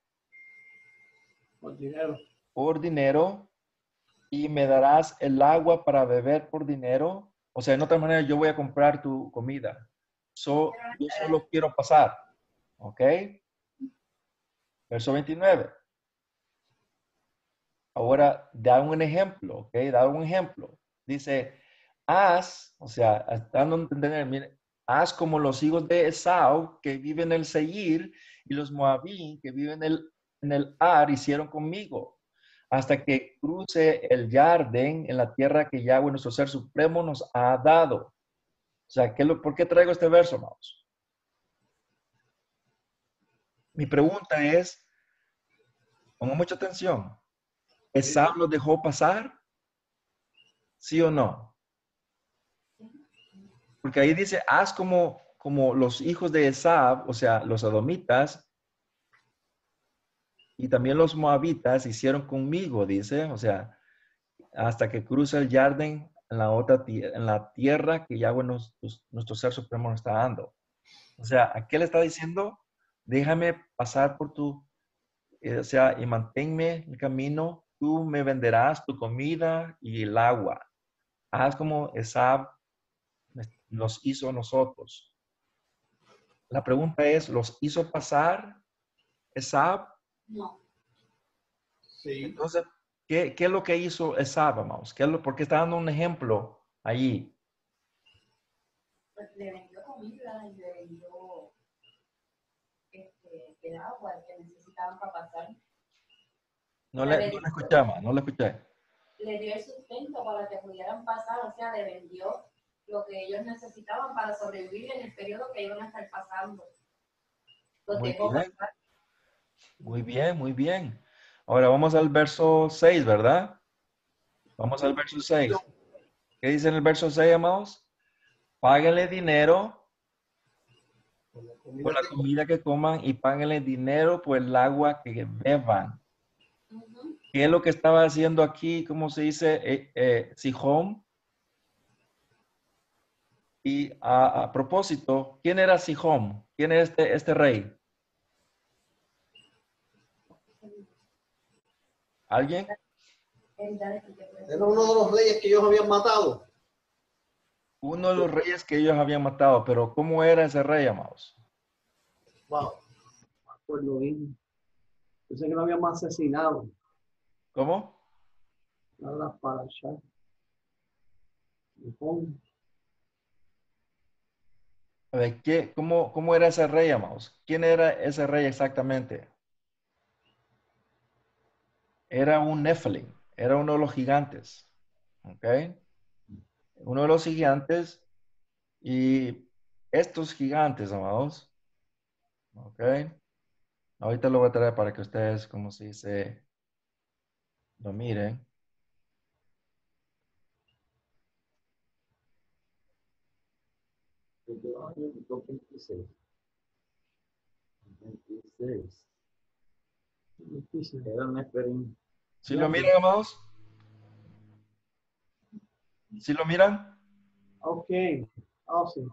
S2: Por dinero.
S1: por dinero y me darás el agua para beber por dinero. O sea, en otra manera, yo voy a comprar tu comida. So, yo solo quiero pasar. ¿Ok? Verso 29. Ahora, da un ejemplo, ¿ok? Da un ejemplo. Dice, haz, o sea, dando a entender, mire, haz como los hijos de Esau que viven en el Seir y los Moabí que viven en el, en el Ar hicieron conmigo, hasta que cruce el Yarden en la tierra que Yahweh, nuestro Ser Supremo, nos ha dado. O sea, ¿qué lo, ¿por qué traigo este verso, amados? Mi pregunta es, pongo mucha atención, ¿Esau lo dejó pasar? ¿Sí o no? Porque ahí dice, haz como, como los hijos de Esab, o sea, los adomitas, y también los moabitas hicieron conmigo, dice, o sea, hasta que cruce el Yarden en la otra la tierra que Yahweh nos, nuestro ser supremo nos está dando. O sea, ¿a qué le está diciendo? Déjame pasar por tu, eh, o sea, y manténme el camino, tú me venderás tu comida y el agua. Haz como Esab nos hizo a nosotros. La pregunta es, ¿los hizo pasar Esab?
S4: No.
S2: Sí.
S1: Entonces, ¿qué, qué es lo que hizo Esab, amados? ¿Qué es lo, porque está dando un ejemplo allí.
S4: Pues le vendió comida y le vendió este, el agua que necesitaban para pasar.
S1: No le, no le escuchaba, no le escuché.
S4: Le dio el sustento para que pudieran pasar, o sea, le vendió lo que ellos necesitaban para sobrevivir en el periodo que iban a estar pasando. Los
S1: Muy bien. Muy bien, muy bien. Ahora vamos al verso 6, ¿verdad? Vamos al verso 6. ¿Qué dice en el verso 6, amados? Páguenle dinero por la comida que coman y páguenle dinero por el agua que beban. ¿Qué es lo que estaba haciendo aquí? ¿Cómo se dice? Eh, eh, Sihón. Y a, a propósito, ¿quién era Sihón? ¿Quién es este, este rey? ¿Alguien?
S2: Era uno de los reyes que ellos habían matado.
S1: Uno de los reyes que ellos habían matado, pero ¿cómo era ese rey, amados?
S2: Wow. Me acuerdo bien. Yo sé que lo habían asesinado.
S1: ¿Cómo?
S2: Nada para allá. Japón.
S1: A ver, ¿qué, cómo, ¿cómo era ese rey, amados? ¿Quién era ese rey exactamente? Era un Nephilim, era uno de los gigantes. ¿Ok? Uno de los gigantes. Y estos gigantes, amados. ¿Ok? Ahorita lo voy a traer para que ustedes, como se dice, lo miren.
S5: año 26. 26.
S2: Difícil.
S5: Era un Neferim.
S1: ¿Sí lo miran, amados? ¿Sí lo miran?
S2: Ok. Awesome.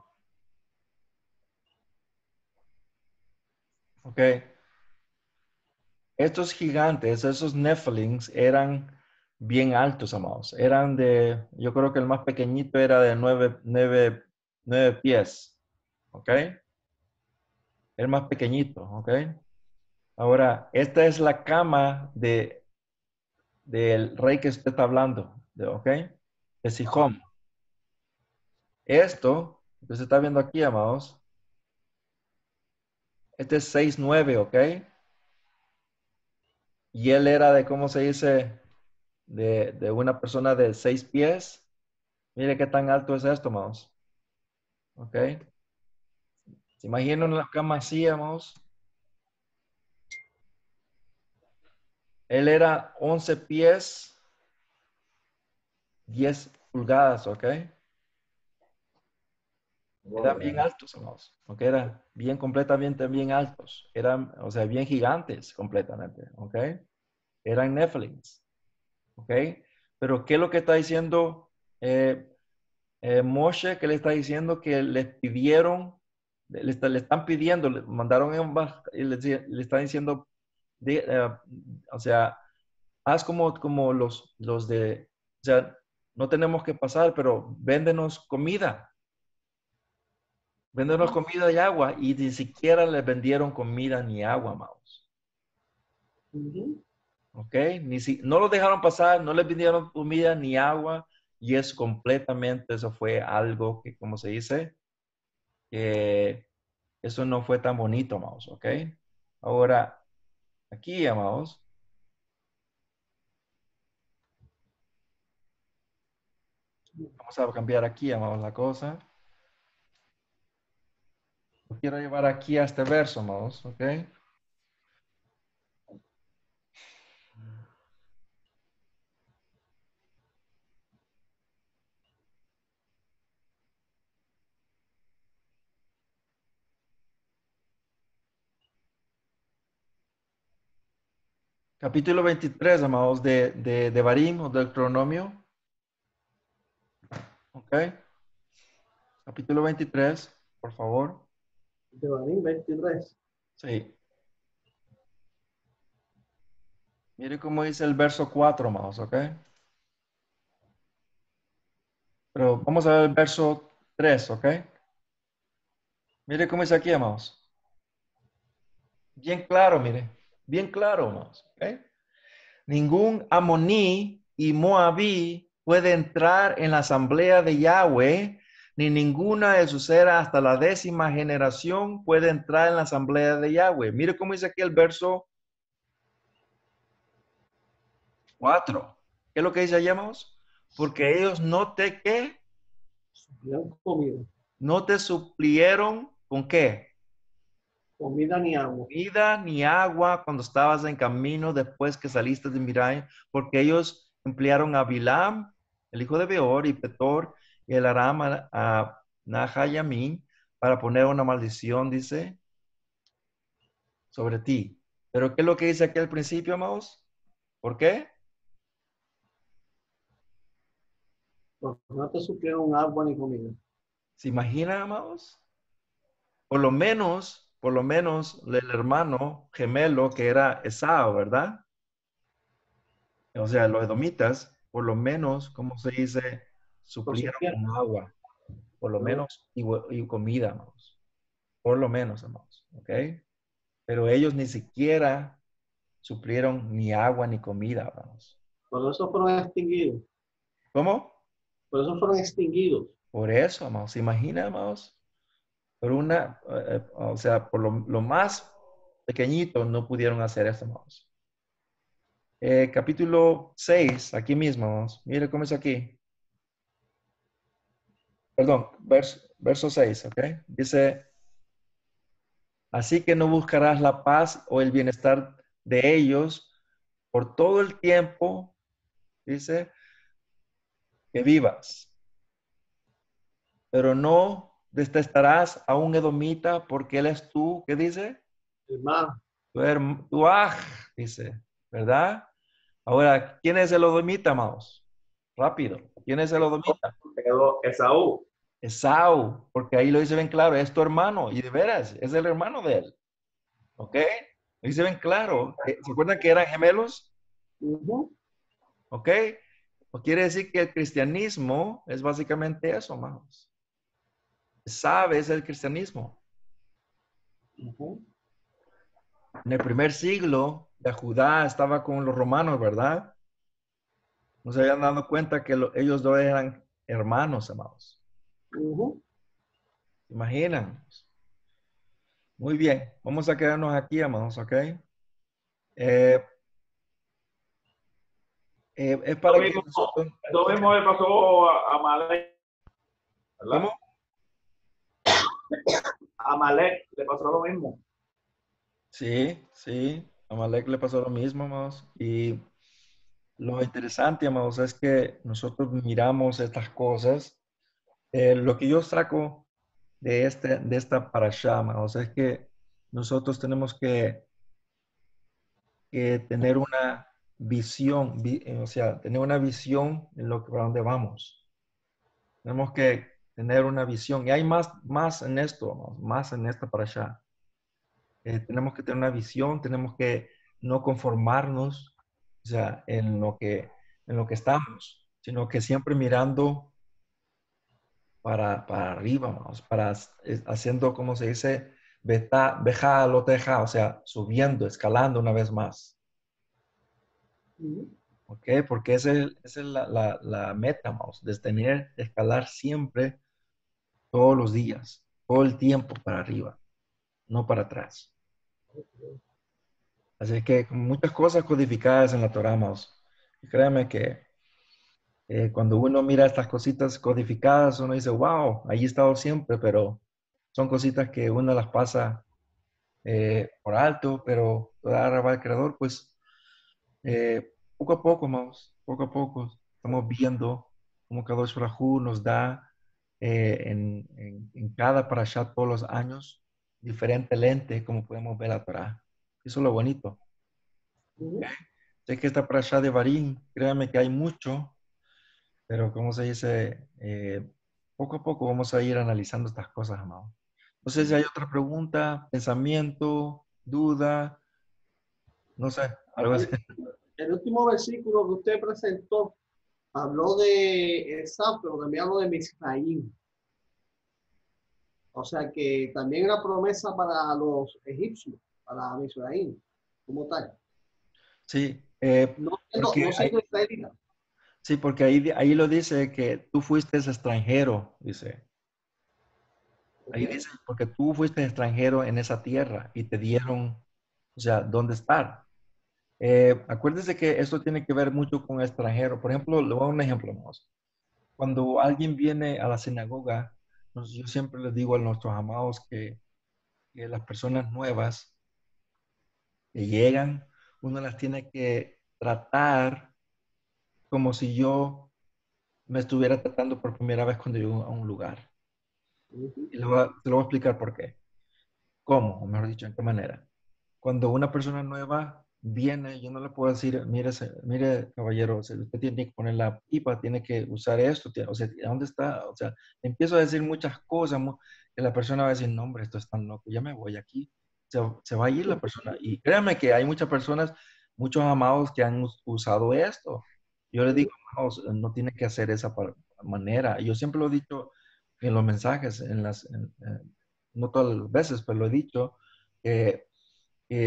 S1: Ok. Estos gigantes, esos Nephilims, eran bien altos, amados. Eran de, yo creo que el más pequeñito era de nueve, nueve, nueve pies. ¿Ok? El más pequeñito, ¿ok? Ahora, esta es la cama de del rey que usted está hablando, ¿ok? De Sihón. Esto que se está viendo aquí, amados, este es 6'9", ¿ok? Y él era de, ¿cómo se dice? De, de una persona de seis pies. Mire qué tan alto es esto, amados. ¿Ok? ¿Se imaginan la cama así, amados? Él era 11 pies, 10 pulgadas, ¿ok? Eran bien altos. ¿ok? Eran bien completamente bien altos. Eran, o sea, bien gigantes completamente. ¿Ok? Eran Nephilims. ¿Ok? Pero ¿qué es lo que está diciendo eh, eh, Moshe? ¿Qué le está diciendo? Que les pidieron, le, está- le están pidiendo, le mandaron en baj- y le, le están diciendo, de- eh, o sea, haz como, como los, los de, o sea, no tenemos que pasar, pero véndenos comida. Véndenos comida y agua. Y ni siquiera les vendieron comida ni agua, amados. ¿Ok? Ni si, no los dejaron pasar, no les vendieron comida ni agua. Y es completamente, eso fue algo que, como se dice, que eso no fue tan bonito, amados, ¿ok? Ahora, aquí, amados, vamos a cambiar aquí, amados, la cosa. Lo quiero llevar aquí a este verso, amados, ¿ok? Capítulo 23, amados, de, de, de Barim o del cronomio. Ok. Capítulo 23, por favor.
S2: De Barín 23.
S1: Sí. Mire cómo dice el verso 4, amados, ¿ok? Pero vamos a ver el verso 3, ¿ok? Mire cómo dice aquí, amados. Bien claro, mire. Bien claro, amados, ¿ok? Ningún amoní y moabí puede entrar en la asamblea de Yahweh, ni ninguna de sus eras hasta la décima generación puede entrar en la asamblea de Yahweh. Mire cómo dice aquí el verso 4. ¿Qué es lo que dice allá, amados? Porque ellos no te, ¿qué? No te suplieron con qué?
S2: Comida ni agua.
S1: comida ni agua cuando estabas en camino después que saliste de Mirai, porque ellos emplearon a Bilam, el hijo de Beor, y Petor, y el Aram a, a Nahayamin, para poner una maldición, dice, sobre ti. Pero ¿qué es lo que dice aquí al principio, amados? ¿Por qué?
S2: Porque no te suplieron agua ni comida.
S1: ¿Se imaginan, amados? Por lo menos, por lo menos el hermano gemelo que era Esau, ¿verdad? O sea, los edomitas, por lo menos, como se dice, suplieron con agua, por lo menos, y, y comida, amados. Por lo menos, amados, ¿ok? Pero ellos ni siquiera suplieron ni agua ni comida, amados.
S2: Por eso fueron extinguidos.
S1: ¿Cómo?
S2: Por eso fueron extinguidos.
S1: Por eso, amados, ¿se imagina, amados? Por una, eh, eh, o sea, por lo, más pequeñito no pudieron hacer eso, amados. Eh, capítulo 6, aquí mismo, amados. Mire cómo es aquí. Perdón, verso, verso 6, ¿ok? Dice, así que no buscarás la paz o el bienestar de ellos por todo el tiempo, dice, que vivas pero no detestarás a un edomita porque él es tú, ¿qué dice?
S2: Hermano,
S1: Tu, herm- tu aj, dice, ¿verdad? Ahora, ¿quién es el edomita, amados? Rápido, ¿quién es el edomita?
S3: Esaú.
S1: Esau, porque ahí lo dice bien claro, es tu hermano, y de veras, es el hermano de él, ¿ok? Lo dice bien claro, Eh, ¿se acuerdan que eran gemelos? ¿Ok? O quiere decir que el cristianismo es básicamente eso, amados. Sabes el cristianismo. En el primer siglo, de Judá estaba con los romanos, ¿verdad? No se habían dado cuenta que lo- ellos dos eran hermanos, amados. ¿Se imaginan? Muy bien, vamos a quedarnos aquí, amados, ¿ok? Eh, eh, es para
S3: Lo
S1: que
S3: mismo-
S1: nosotros...
S3: Lo mismo le pasó a a. A Malek le pasó lo mismo.
S1: Sí, sí, a Malek le pasó lo mismo, amados. Y lo interesante, amados, es que nosotros miramos estas cosas. Eh, lo que yo saco de, este, de esta parasha, amados, es que nosotros tenemos que, que tener una visión, vi- o sea, tener una visión en lo que, para dónde vamos. Tenemos que tener una visión. Y hay más, más en esto, más en esta parasha. Eh, tenemos que tener una visión, tenemos que no conformarnos, o sea, en lo que, en lo que estamos, sino que siempre mirando para, para arriba, vamos, para es- haciendo, como se dice, beta, beja lo teja, o sea, subiendo, escalando una vez más. ¿ok? Porque esa es, esa es la, la, la meta, vamos, de tener, de escalar siempre, todos los días, todo el tiempo para arriba, no para atrás. Así que muchas cosas codificadas en la Torah, vamos. Y créanme que eh, cuando uno mira estas cositas codificadas, uno dice, wow, ahí he estado siempre, pero son cositas que uno las pasa eh, por alto, pero toda el creador, pues eh, poco a poco, vamos, poco a poco, estamos viendo cómo Kadosh Rahu nos da eh, en, en, en, cada parashat todos los años diferente lente, como podemos ver la Torah. Eso es lo bonito. Sé que esta parashat de Barín, créanme que hay mucho, pero como se dice, eh, poco a poco vamos a ir analizando estas cosas, amado. No sé si hay otra pregunta, pensamiento, duda, no sé, algo así.
S2: El último versículo que usted presentó habló de Esau, pero también habló de Misraim. O sea que también era promesa para los egipcios, para Misraim, como tal.
S1: Sí. Eh,
S2: no, no, no
S1: hay, sí, porque ahí, ahí lo dice que tú fuiste extranjero, dice. Ahí dice, porque tú fuiste extranjero en esa tierra y te dieron, o sea, dónde estar. Eh, acuérdese que esto tiene que ver mucho con extranjero. Por ejemplo, le voy a dar un ejemplo más. Cuando alguien viene a la sinagoga, yo siempre les digo a nuestros amados que, que las personas nuevas que llegan, uno las tiene que tratar como si yo me estuviera tratando por primera vez cuando llego a un lugar. Y le voy a, te lo voy a explicar por qué. ¿Cómo? O mejor dicho, ¿en qué manera? Cuando una persona nueva viene, yo no le puedo decir, mire, mire caballero, usted tiene que poner la pipa, tiene que usar esto, o sea, ¿dónde está? O sea, empiezo a decir muchas cosas que la persona va a decir, no, hombre, esto es tan loco, ya me voy aquí. Se, se va a ir la persona. Y créanme que hay muchas personas, muchos amados que han usado esto. Yo le digo, amados, no tiene que hacer esa manera. Yo siempre lo he dicho en los mensajes, en las, en, no todas las veces, pero lo he dicho, que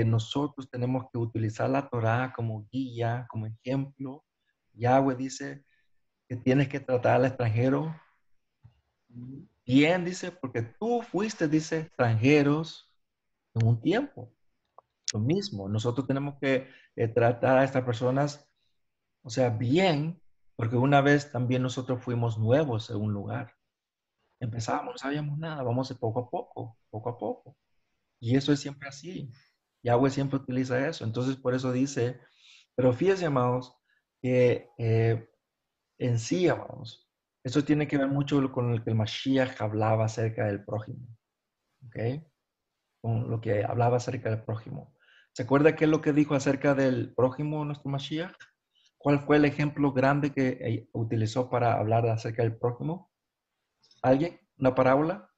S1: nosotros tenemos que utilizar la Torah como guía, como ejemplo. Yahweh dice que tienes que tratar al extranjero bien, dice, porque tú fuiste, dice, extranjeros en un tiempo. Lo mismo, nosotros tenemos que eh, tratar a estas personas, o sea, bien, porque una vez también nosotros fuimos nuevos en un lugar. Empezamos, no sabíamos nada, vamos poco a poco, poco a poco. Y eso es siempre así. Yahweh siempre utiliza eso. Entonces, por eso dice, pero fíjense, amados, que eh, en sí, amados, eso tiene que ver mucho con lo que el Mashiach hablaba acerca del prójimo. ¿Ok? Con lo que hablaba acerca del prójimo. ¿Se acuerda qué es lo que dijo acerca del prójimo nuestro Mashiach? ¿Cuál fue el ejemplo grande que eh, utilizó para hablar acerca del prójimo? ¿Alguien? ¿Una parábola?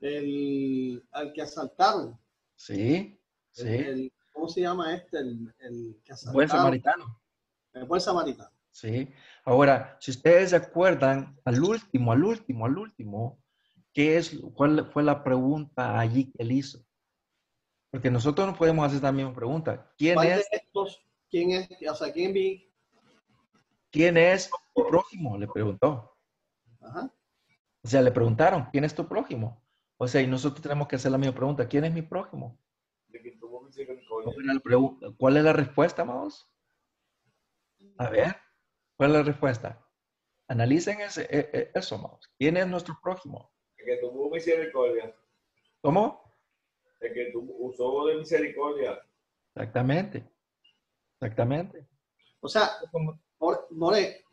S2: El, al que asaltaron.
S1: Sí, sí.
S2: El, ¿Cómo se llama este? El, el que
S1: Buen samaritano.
S2: El buen samaritano.
S1: Sí. Ahora, si ustedes se acuerdan, al último, al último, al último, ¿qué es, cuál fue la pregunta allí que él hizo? Porque nosotros no podemos hacer la misma pregunta. ¿Quién es?
S2: Estos, ¿Quién es? O sea, ¿quién vi?
S1: ¿Quién es tu prójimo? Le preguntó.
S2: Ajá.
S1: O sea, le preguntaron, ¿quién es tu prójimo? O sea, y nosotros tenemos que hacer la misma pregunta. ¿Quién es mi prójimo? ¿Cuál es la respuesta, amados? A ver, ¿cuál es la respuesta? Analicen ese, e, e, eso, amados. ¿Quién es nuestro prójimo?
S3: El que tuvo misericordia.
S1: ¿Cómo?
S3: El que tuvo, usó de misericordia.
S1: Exactamente. Exactamente.
S2: O sea, More,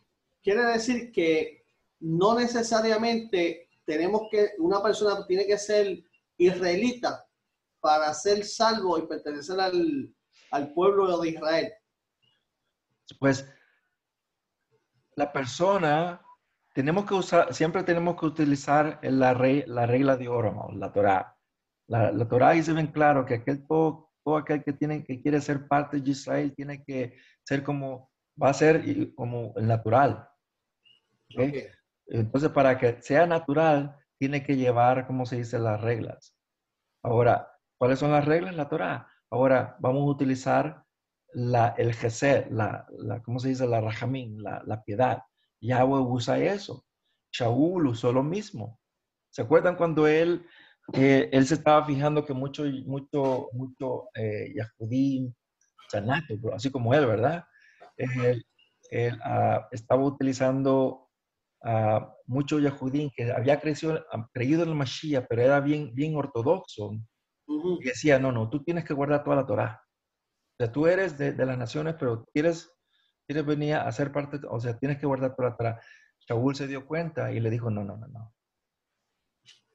S2: quiere decir que no necesariamente tenemos que, una persona tiene que ser israelita para ser salvo y pertenecer al, al pueblo de Israel.
S1: Pues la persona, tenemos que usar, siempre tenemos que utilizar la, rey, la regla de oro, la Torah. La, la Torah dice bien claro que aquel, todo, todo aquel que, tiene, que quiere ser parte de Israel tiene que ser como, va a ser como el natural. ¿okay? Okay. Entonces, para que sea natural, tiene que llevar, como se dice, las reglas. Ahora, ¿cuáles son las reglas? La Torah. Ahora, vamos a utilizar la, el Gesed, la, la, ¿cómo se dice? La Rajamín, la, la piedad. Yahweh usa eso. Shaul usó lo mismo. ¿Se acuerdan cuando él, él se estaba fijando que mucho, mucho, mucho eh, Yahudim, así como él, ¿verdad? Él, él, ah, estaba utilizando ah, mucho Yahudim que había creído, creído en el Mashiach, pero era bien, bien ortodoxo. Y decía, no, no, tú tienes que guardar toda la Torah. O sea, tú eres de, de las naciones, pero quieres, quieres venir a ser parte, o sea, tienes que guardar toda la Torah. Shaul se dio cuenta y le dijo, no, no, no, no.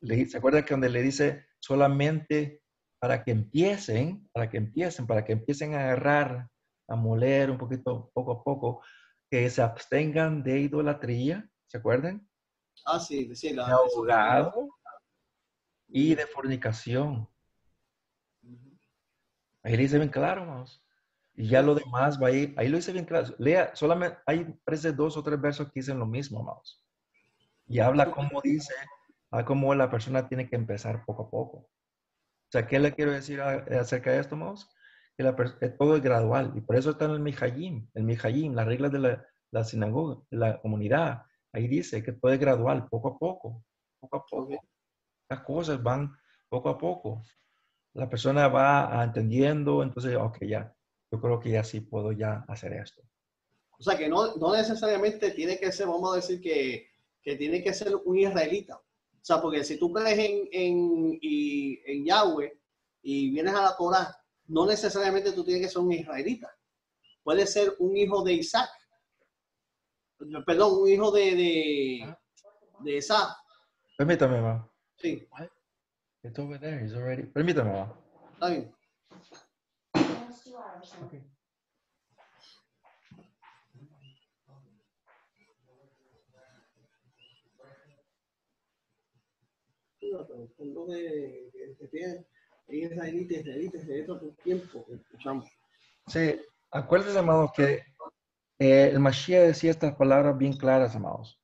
S1: Le- ¿Se acuerdan que donde le dice solamente para que empiecen, para que empiecen, para que empiecen a agarrar, a moler un poquito, poco a poco, que se abstengan de idolatría, ¿se acuerdan?
S2: Ah, sí, sí. La,
S1: De ahogado y de fornicación. Ahí le dice bien claro, vamos. Y ya lo demás va ahí, ahí lo dice bien claro. Lea, solamente hay parece dos o tres versos que dicen lo mismo, vamos. Y habla como dice, a cómo la persona tiene que empezar poco a poco. O sea, ¿qué le quiero decir acerca de esto, vamos? Que, la que todo es gradual. Y por eso está en el Mijayim, el Mijayim, las reglas de la, la sinagoga, de la comunidad. Ahí dice que todo es gradual, poco a poco, poco a poco. Las cosas van poco a poco la persona va ah, entendiendo, entonces, ok, ya, yo creo que ya sí puedo ya hacer esto.
S2: O sea, que no, no necesariamente tiene que ser, vamos a decir que, que tiene que ser un israelita. O sea, porque si tú crees en, en, y- en Yahweh y vienes a la Torah, no necesariamente tú tienes que ser un israelita. Puede ser un hijo de Isaac. Perdón, un hijo de, de, de Esaf.
S1: Permítame, ma.
S2: Sí,
S1: It's over there, he's already. Permítame, ma.
S2: está bien. Lo que- que tiene tiempo que escuchamos.
S1: Sí, acuérdense, amados, que eh, el Mashiach decía estas palabras bien claras, amados.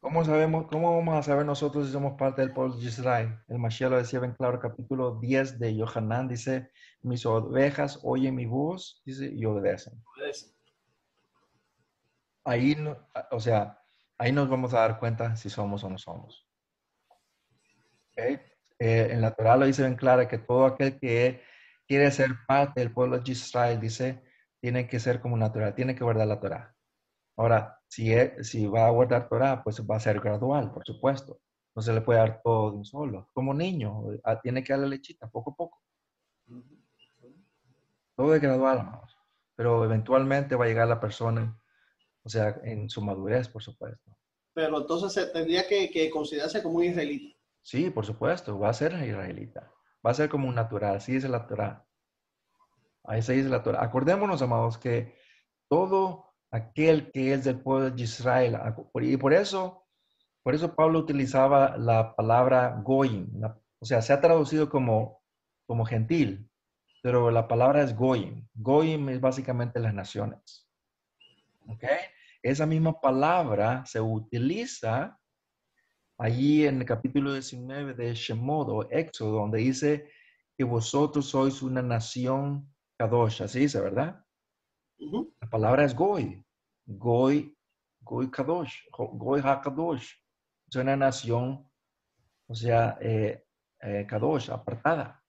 S1: ¿Cómo sabemos, cómo vamos a saber nosotros si somos parte del pueblo de Israel? El Mashiach lo decía bien claro, capítulo 10 de Yohanan, dice, mis ovejas oyen mi voz, dice, y obedecen. Ahí, no- o sea, ahí nos vamos a dar cuenta si somos o no somos. ¿Ok? Eh, en la Torah lo dice bien claro que todo aquel que quiere ser parte del pueblo de Israel, dice, tiene que ser como natural, tiene que guardar la Torah. Ahora, si, es- si va a guardar Torah, pues va a ser gradual, por supuesto. No se le puede dar todo de un solo. Como niño, ah, tiene que darle lechita poco a poco. Todo es gradual, amados. Pero eventualmente va a llegar la persona, o sea, en su madurez, por supuesto.
S2: Pero entonces se tendría que, que considerarse como un israelita.
S1: Sí, por supuesto, va a ser israelita. Va a ser como un natural, así dice la Torah. Ahí se dice la Torah. Acordémonos, amados, que todo aquel que es del pueblo de Israel, y por eso, por eso Pablo utilizaba la palabra goyim, la- o sea, se ha traducido como, como gentil, pero la palabra es goyim. Goyim es básicamente las naciones. ¿Ok? Esa misma palabra se utiliza allí en el capítulo 19 de Shemot o Éxodo, donde dice que vosotros sois una nación kadosh, así dice, ¿verdad? La palabra es goy, goy, goy kadosh, goy hakadosh. Es una nación, o sea, eh, eh, kadosh, apartada.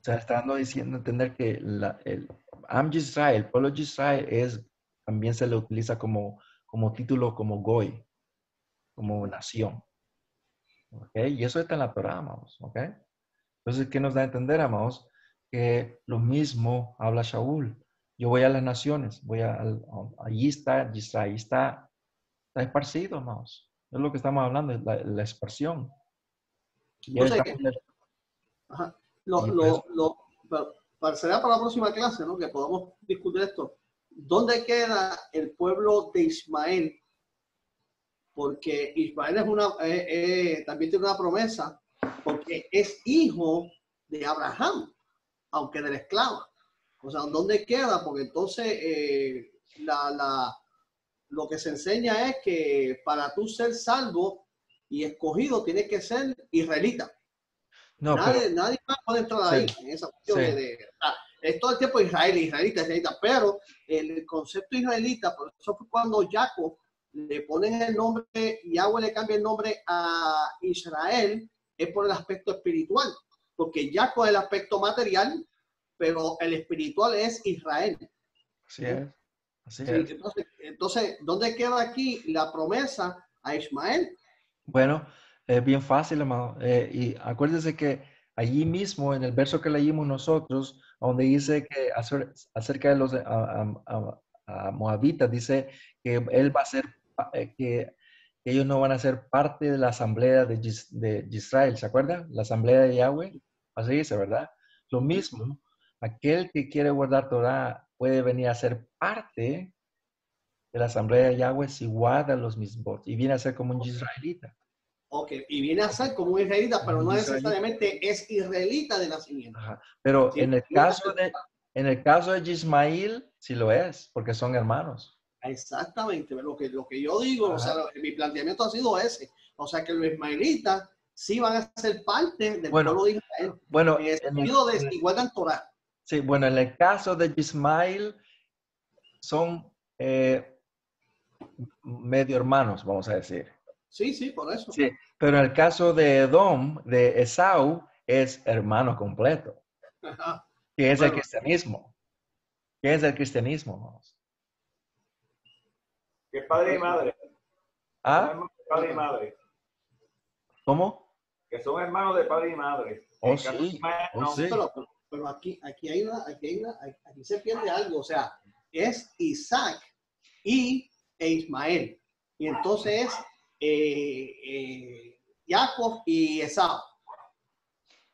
S1: O sea, está dando diciendo entender que la- el Am Yisrael, el pueblo de Israel, es, también se le utiliza como, como título, como goy, como nación. ¿Ok? Y eso está en la Torah, amados. ¿Ok? Entonces, ¿qué nos da a entender, amados? Que lo mismo habla Shaul. Yo voy a las naciones, voy a, a- allí está Israel, ahí está, está esparcido, amados. Es lo que estamos hablando, la, la esparción. Y está-
S2: Ajá. Lo, lo,
S1: pues-
S2: lo- para, será para la próxima clase, ¿no? Que podamos discutir esto. ¿Dónde queda el pueblo de Ismael? Porque Ismael es una, eh, eh, también tiene una promesa, porque es hijo de Abraham, aunque de la esclava. O sea, ¿dónde queda? Porque entonces eh, la, la- lo que se enseña es que para tú ser salvo y escogido tienes que ser israelita.
S1: no,
S2: nadie,
S1: pero,
S2: nadie más puede entrar
S1: Sí,
S2: ahí en esa cuestión
S1: sí.
S2: de, de- ah, es todo el tiempo Israel, israelita, israelita, pero el concepto israelita, por eso fue cuando Jacob le ponen el nombre, Yahweh le cambia el nombre a Israel, es por el aspecto espiritual, porque Jacob es el aspecto material, pero el espiritual es Israel.
S1: Así es. Así
S2: Sí,
S1: es.
S2: entonces, entonces, ¿dónde queda aquí la promesa a Ismael?
S1: Bueno, es bien fácil, hermano. Eh, y acuérdese que allí mismo, en el verso que leímos nosotros, donde dice que acer- acerca de los a, a- a- moabitas, dice que él va a ser, eh, que ellos no van a ser parte de la asamblea de, Is- de Israel, ¿se acuerda? La asamblea de Yahweh, así dice, ¿verdad? Lo mismo, aquel que quiere guardar Torah puede venir a ser parte de la asamblea de Yahweh si guarda los mismos y viene a ser como un israelita.
S2: Ok, y viene a ser como un israelita, pero no
S1: israelita.
S2: necesariamente es israelita de nacimiento.
S1: Ajá. Pero
S2: Sí,
S1: en el caso de en el caso de Ismael sí lo es, porque son hermanos.
S2: Exactamente, lo que, lo que yo digo, o sea, lo- mi planteamiento ha sido ese. O sea, que los ismaelitas sí van a ser parte del
S1: Bueno,
S2: pueblo de Israel.
S1: Bueno,
S2: En el
S1: en el,
S2: sentido
S1: en el-
S2: que Torah.
S1: sí, bueno, en el caso de Ismael son eh, medio hermanos, vamos a decir.
S2: Sí, sí, por eso.
S1: Sí, pero en el caso de Edom, de Esau, es hermano completo,
S2: Ajá.
S1: que es el cristianismo. ¿Qué es el cristianismo? hermanos?
S3: Que es padre y madre.
S1: ¿Ah?
S3: de padre y madre.
S1: ¿Cómo?
S3: Que son hermanos de padre y madre.
S1: Oh, sí. Oh,
S3: no.
S1: sí.
S2: Pero, aquí, aquí, hay una, aquí, hay una, aquí se pierde algo. O sea, es Isaac y e Ismael. Y entonces es eh, eh, Jacob y Esau.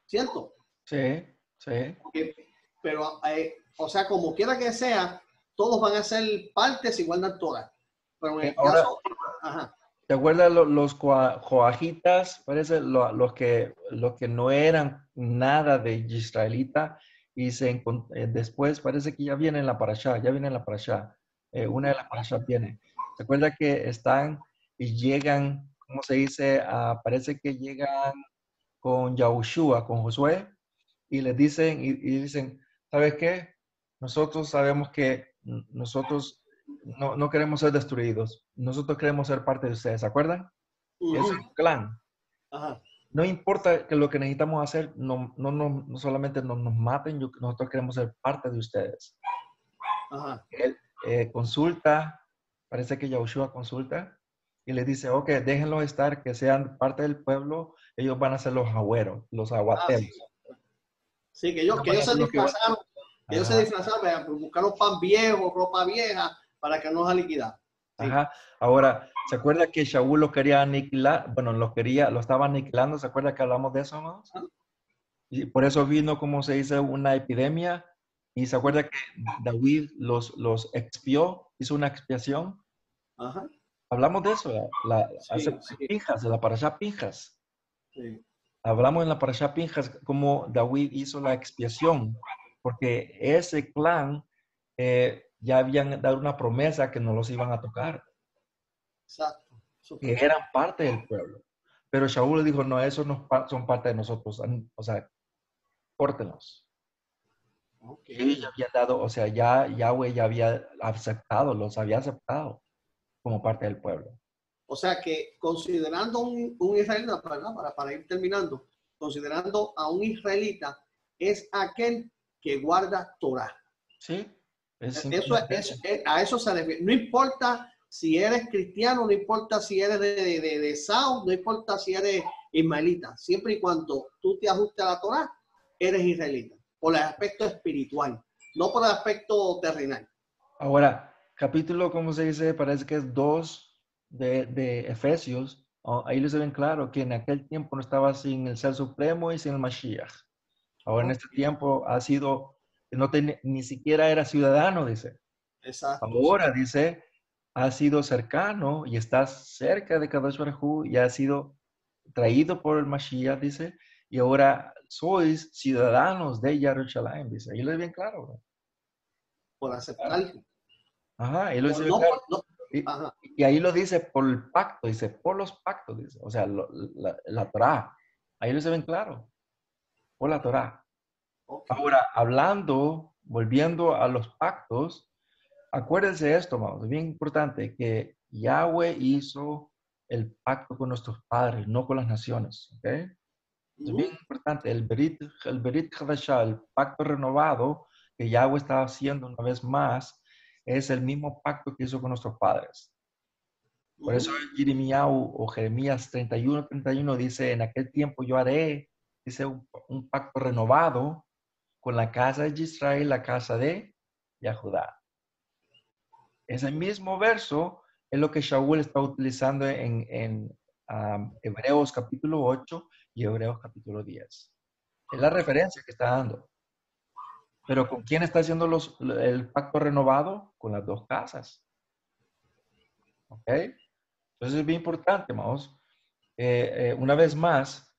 S2: ¿Cierto?
S1: Sí, sí.
S2: Porque- pero, eh, o sea, como quiera que sea, todos van a ser partes y guardan Torah. Pero en el
S1: Eh, ahora-
S2: caso, ajá,
S1: ¿Te acuerdas lo- los coa- joajitas? Parece lo- los, que, los que no eran nada de israelita y se eh, después parece que ya viene en la parasha, ya viene en la parasha. Eh, una de las parashas viene. ¿Se acuerda que están y llegan, ¿cómo se dice? Ah, parece que llegan con Yahushua, con Josué, y les dicen, y, y dicen, ¿sabes qué? Nosotros sabemos que nosotros no, no queremos ser destruidos. Nosotros queremos ser parte de ustedes, ¿se acuerdan? Es
S2: ujú,
S1: un clan.
S2: ajá,
S1: No importa que lo que necesitamos hacer, no, no, no, no solamente no nos maten, yo- nosotros queremos ser parte de ustedes.
S2: ajá,
S1: Él eh, consulta, parece que Yahushua consulta, y le dice, ok, déjenlos estar, que sean parte del pueblo, ellos van a ser los agüeros, los aguateros.
S2: Sí, que ellos, que ellos se disfrazaron, que ellos se disfrazaron, pues, buscaron pan viejo, ropa vieja, para que no se liquidar. Sí.
S1: Ajá. Ahora, ¿se acuerda que Shaul los quería aniquilar? Bueno, los quería, lo estaba aniquilando. ¿Se acuerda que hablamos de eso?
S2: Ajá.
S1: Y por eso vino, como se dice, una epidemia. Y se acuerda que David los, los expió, hizo una expiación.
S2: Ajá,
S1: Hablamos de eso, la, la-
S2: Sí,
S1: hace
S2: sí.
S1: Pinjas, de la parasha Pinjas.
S2: sí,
S1: Hablamos en la parasha Pinjas cómo David hizo la expiación, porque ese clan eh, ya habían dado una promesa que no los iban a tocar.
S2: exacto.
S1: Que eran parte del pueblo. Pero Shaul le dijo, no, esos no son parte de nosotros. O sea, córtenlos.
S2: Ok.
S1: Ellos ya habían dado, o sea, ya Yahweh ya había aceptado, los había aceptado como parte del pueblo.
S2: O sea que considerando un, un israelita. Para, para ir terminando, considerando a un israelita, es aquel que guarda Torah.
S1: ¿Sí? Es
S2: Eso, es- es- a eso se refiere. No importa si eres cristiano, no importa si eres de, de, de, de Sao, no importa si eres ismaelita. Siempre y cuando tú te ajustes a la Torah, eres israelita. Por el aspecto espiritual, no por el aspecto terrenal.
S1: Ahora, capítulo, ¿cómo se dice? Parece que es 2 de, de Efesios. Oh, ahí les ven claro que en aquel tiempo no estaba sin el Ser Supremo y sin el Mashiach. Ahora en este tiempo ha sido, no ten- ni siquiera era ciudadano, dice.
S2: Exacto.
S1: Ahora dice, ha sido cercano y está cerca de Kadosh Baruj y ha sido traído por el Mashiach, dice, y ahora sois ciudadanos de Jerusalén, dice. Ahí lo es bien claro.
S2: Por aceptar.
S1: Ajá, ahí lo dice
S2: No
S1: bien claro.
S2: por- no-
S1: Y, ahí lo dice por el pacto, dice, por los pactos, dice. O sea, lo- la, la Torah. Ahí lo dice bien claro. Por la Torah.
S2: Ok.
S1: Ahora, hablando volviendo a los pactos, acuérdense de esto, es bien importante que Yahweh hizo el pacto con nuestros padres, no con las naciones, ¿ok? Es bien importante, el Berit, el Berit Hadashah, el pacto renovado que Yahweh estaba haciendo una vez más, es el mismo pacto que hizo con nuestros padres. Por eso Jeremías o Jeremías 31, 31 dice, en aquel tiempo yo haré, dice, un, un pacto renovado con la casa de Israel, la casa de Yahudá. Ese mismo verso es lo que Shaul está utilizando en, Hebreos capítulo 8 y Hebreos capítulo 10. Es la referencia que está dando. Pero ¿con quién está haciendo los, el pacto renovado? Con las dos casas. ¿Ok? Entonces es bien importante, vamos. Eh, eh, una vez más,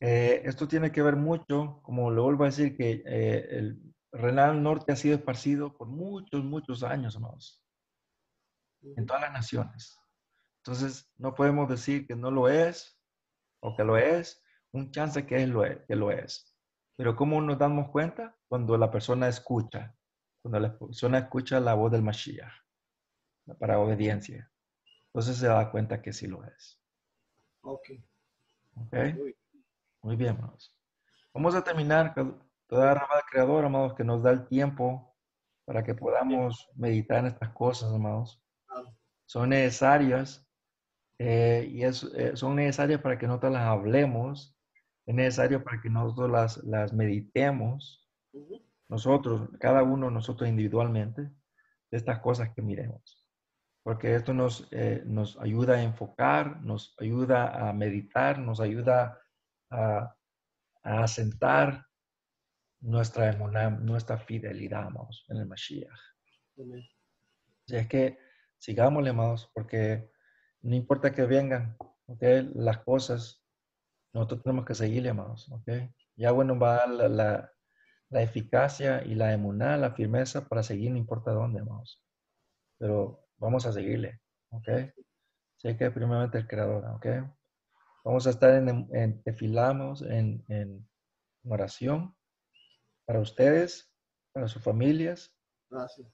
S1: eh, esto tiene que ver mucho, como le vuelvo a decir, que eh, el Renal Norte ha sido esparcido por muchos, muchos años, amados, en todas las naciones. Entonces, no podemos decir que no lo es o que lo es, un chance que, es lo es, que lo es. Pero ¿cómo nos damos cuenta? Cuando la persona escucha, cuando la persona escucha la voz del Mashiach para obediencia. Entonces se da cuenta que sí lo es.
S2: Ok.
S1: ¿Ok? Muy bien, amados. Vamos a terminar. Toda del Creador, amados, que nos da el tiempo para que podamos meditar en estas cosas, amados. Son necesarias eh, y es, eh, son necesarias para que nosotros las hablemos. Es necesario para que nosotros las, las meditemos. Nosotros, cada uno, nosotros individualmente, de estas cosas que miremos. Porque esto nos, eh, nos ayuda a enfocar, nos ayuda a meditar, nos ayuda a, a asentar nuestra emuná, nuestra fidelidad, amados, en el Mashiach.
S2: Amén.
S1: Así es que sigámosle, amados, porque no importa que vengan, ¿ok? Las cosas, nosotros tenemos que seguirle, amados, ¿ok? Ya bueno va a dar la, la, la eficacia y la emuná, la firmeza para seguir, no importa dónde, amados. Pero vamos a seguirle, ¿ok? Sé que primeramente el Creador, ¿ok? Vamos a estar en, en tefilamos, en, en oración para ustedes, para sus familias,
S2: Gracias.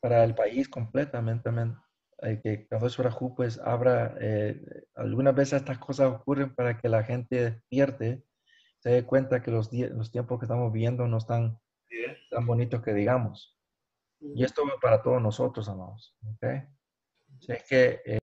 S1: para el país completamente. Eh, que Kadosh Baruj pues abra, eh, algunas veces estas cosas ocurren para que la gente despierte, se dé cuenta que los, los tiempos que estamos viviendo no están
S3: Bien.
S1: tan bonitos que digamos. Y esto va para todos nosotros, amados. ¿ok? Así es que... eh,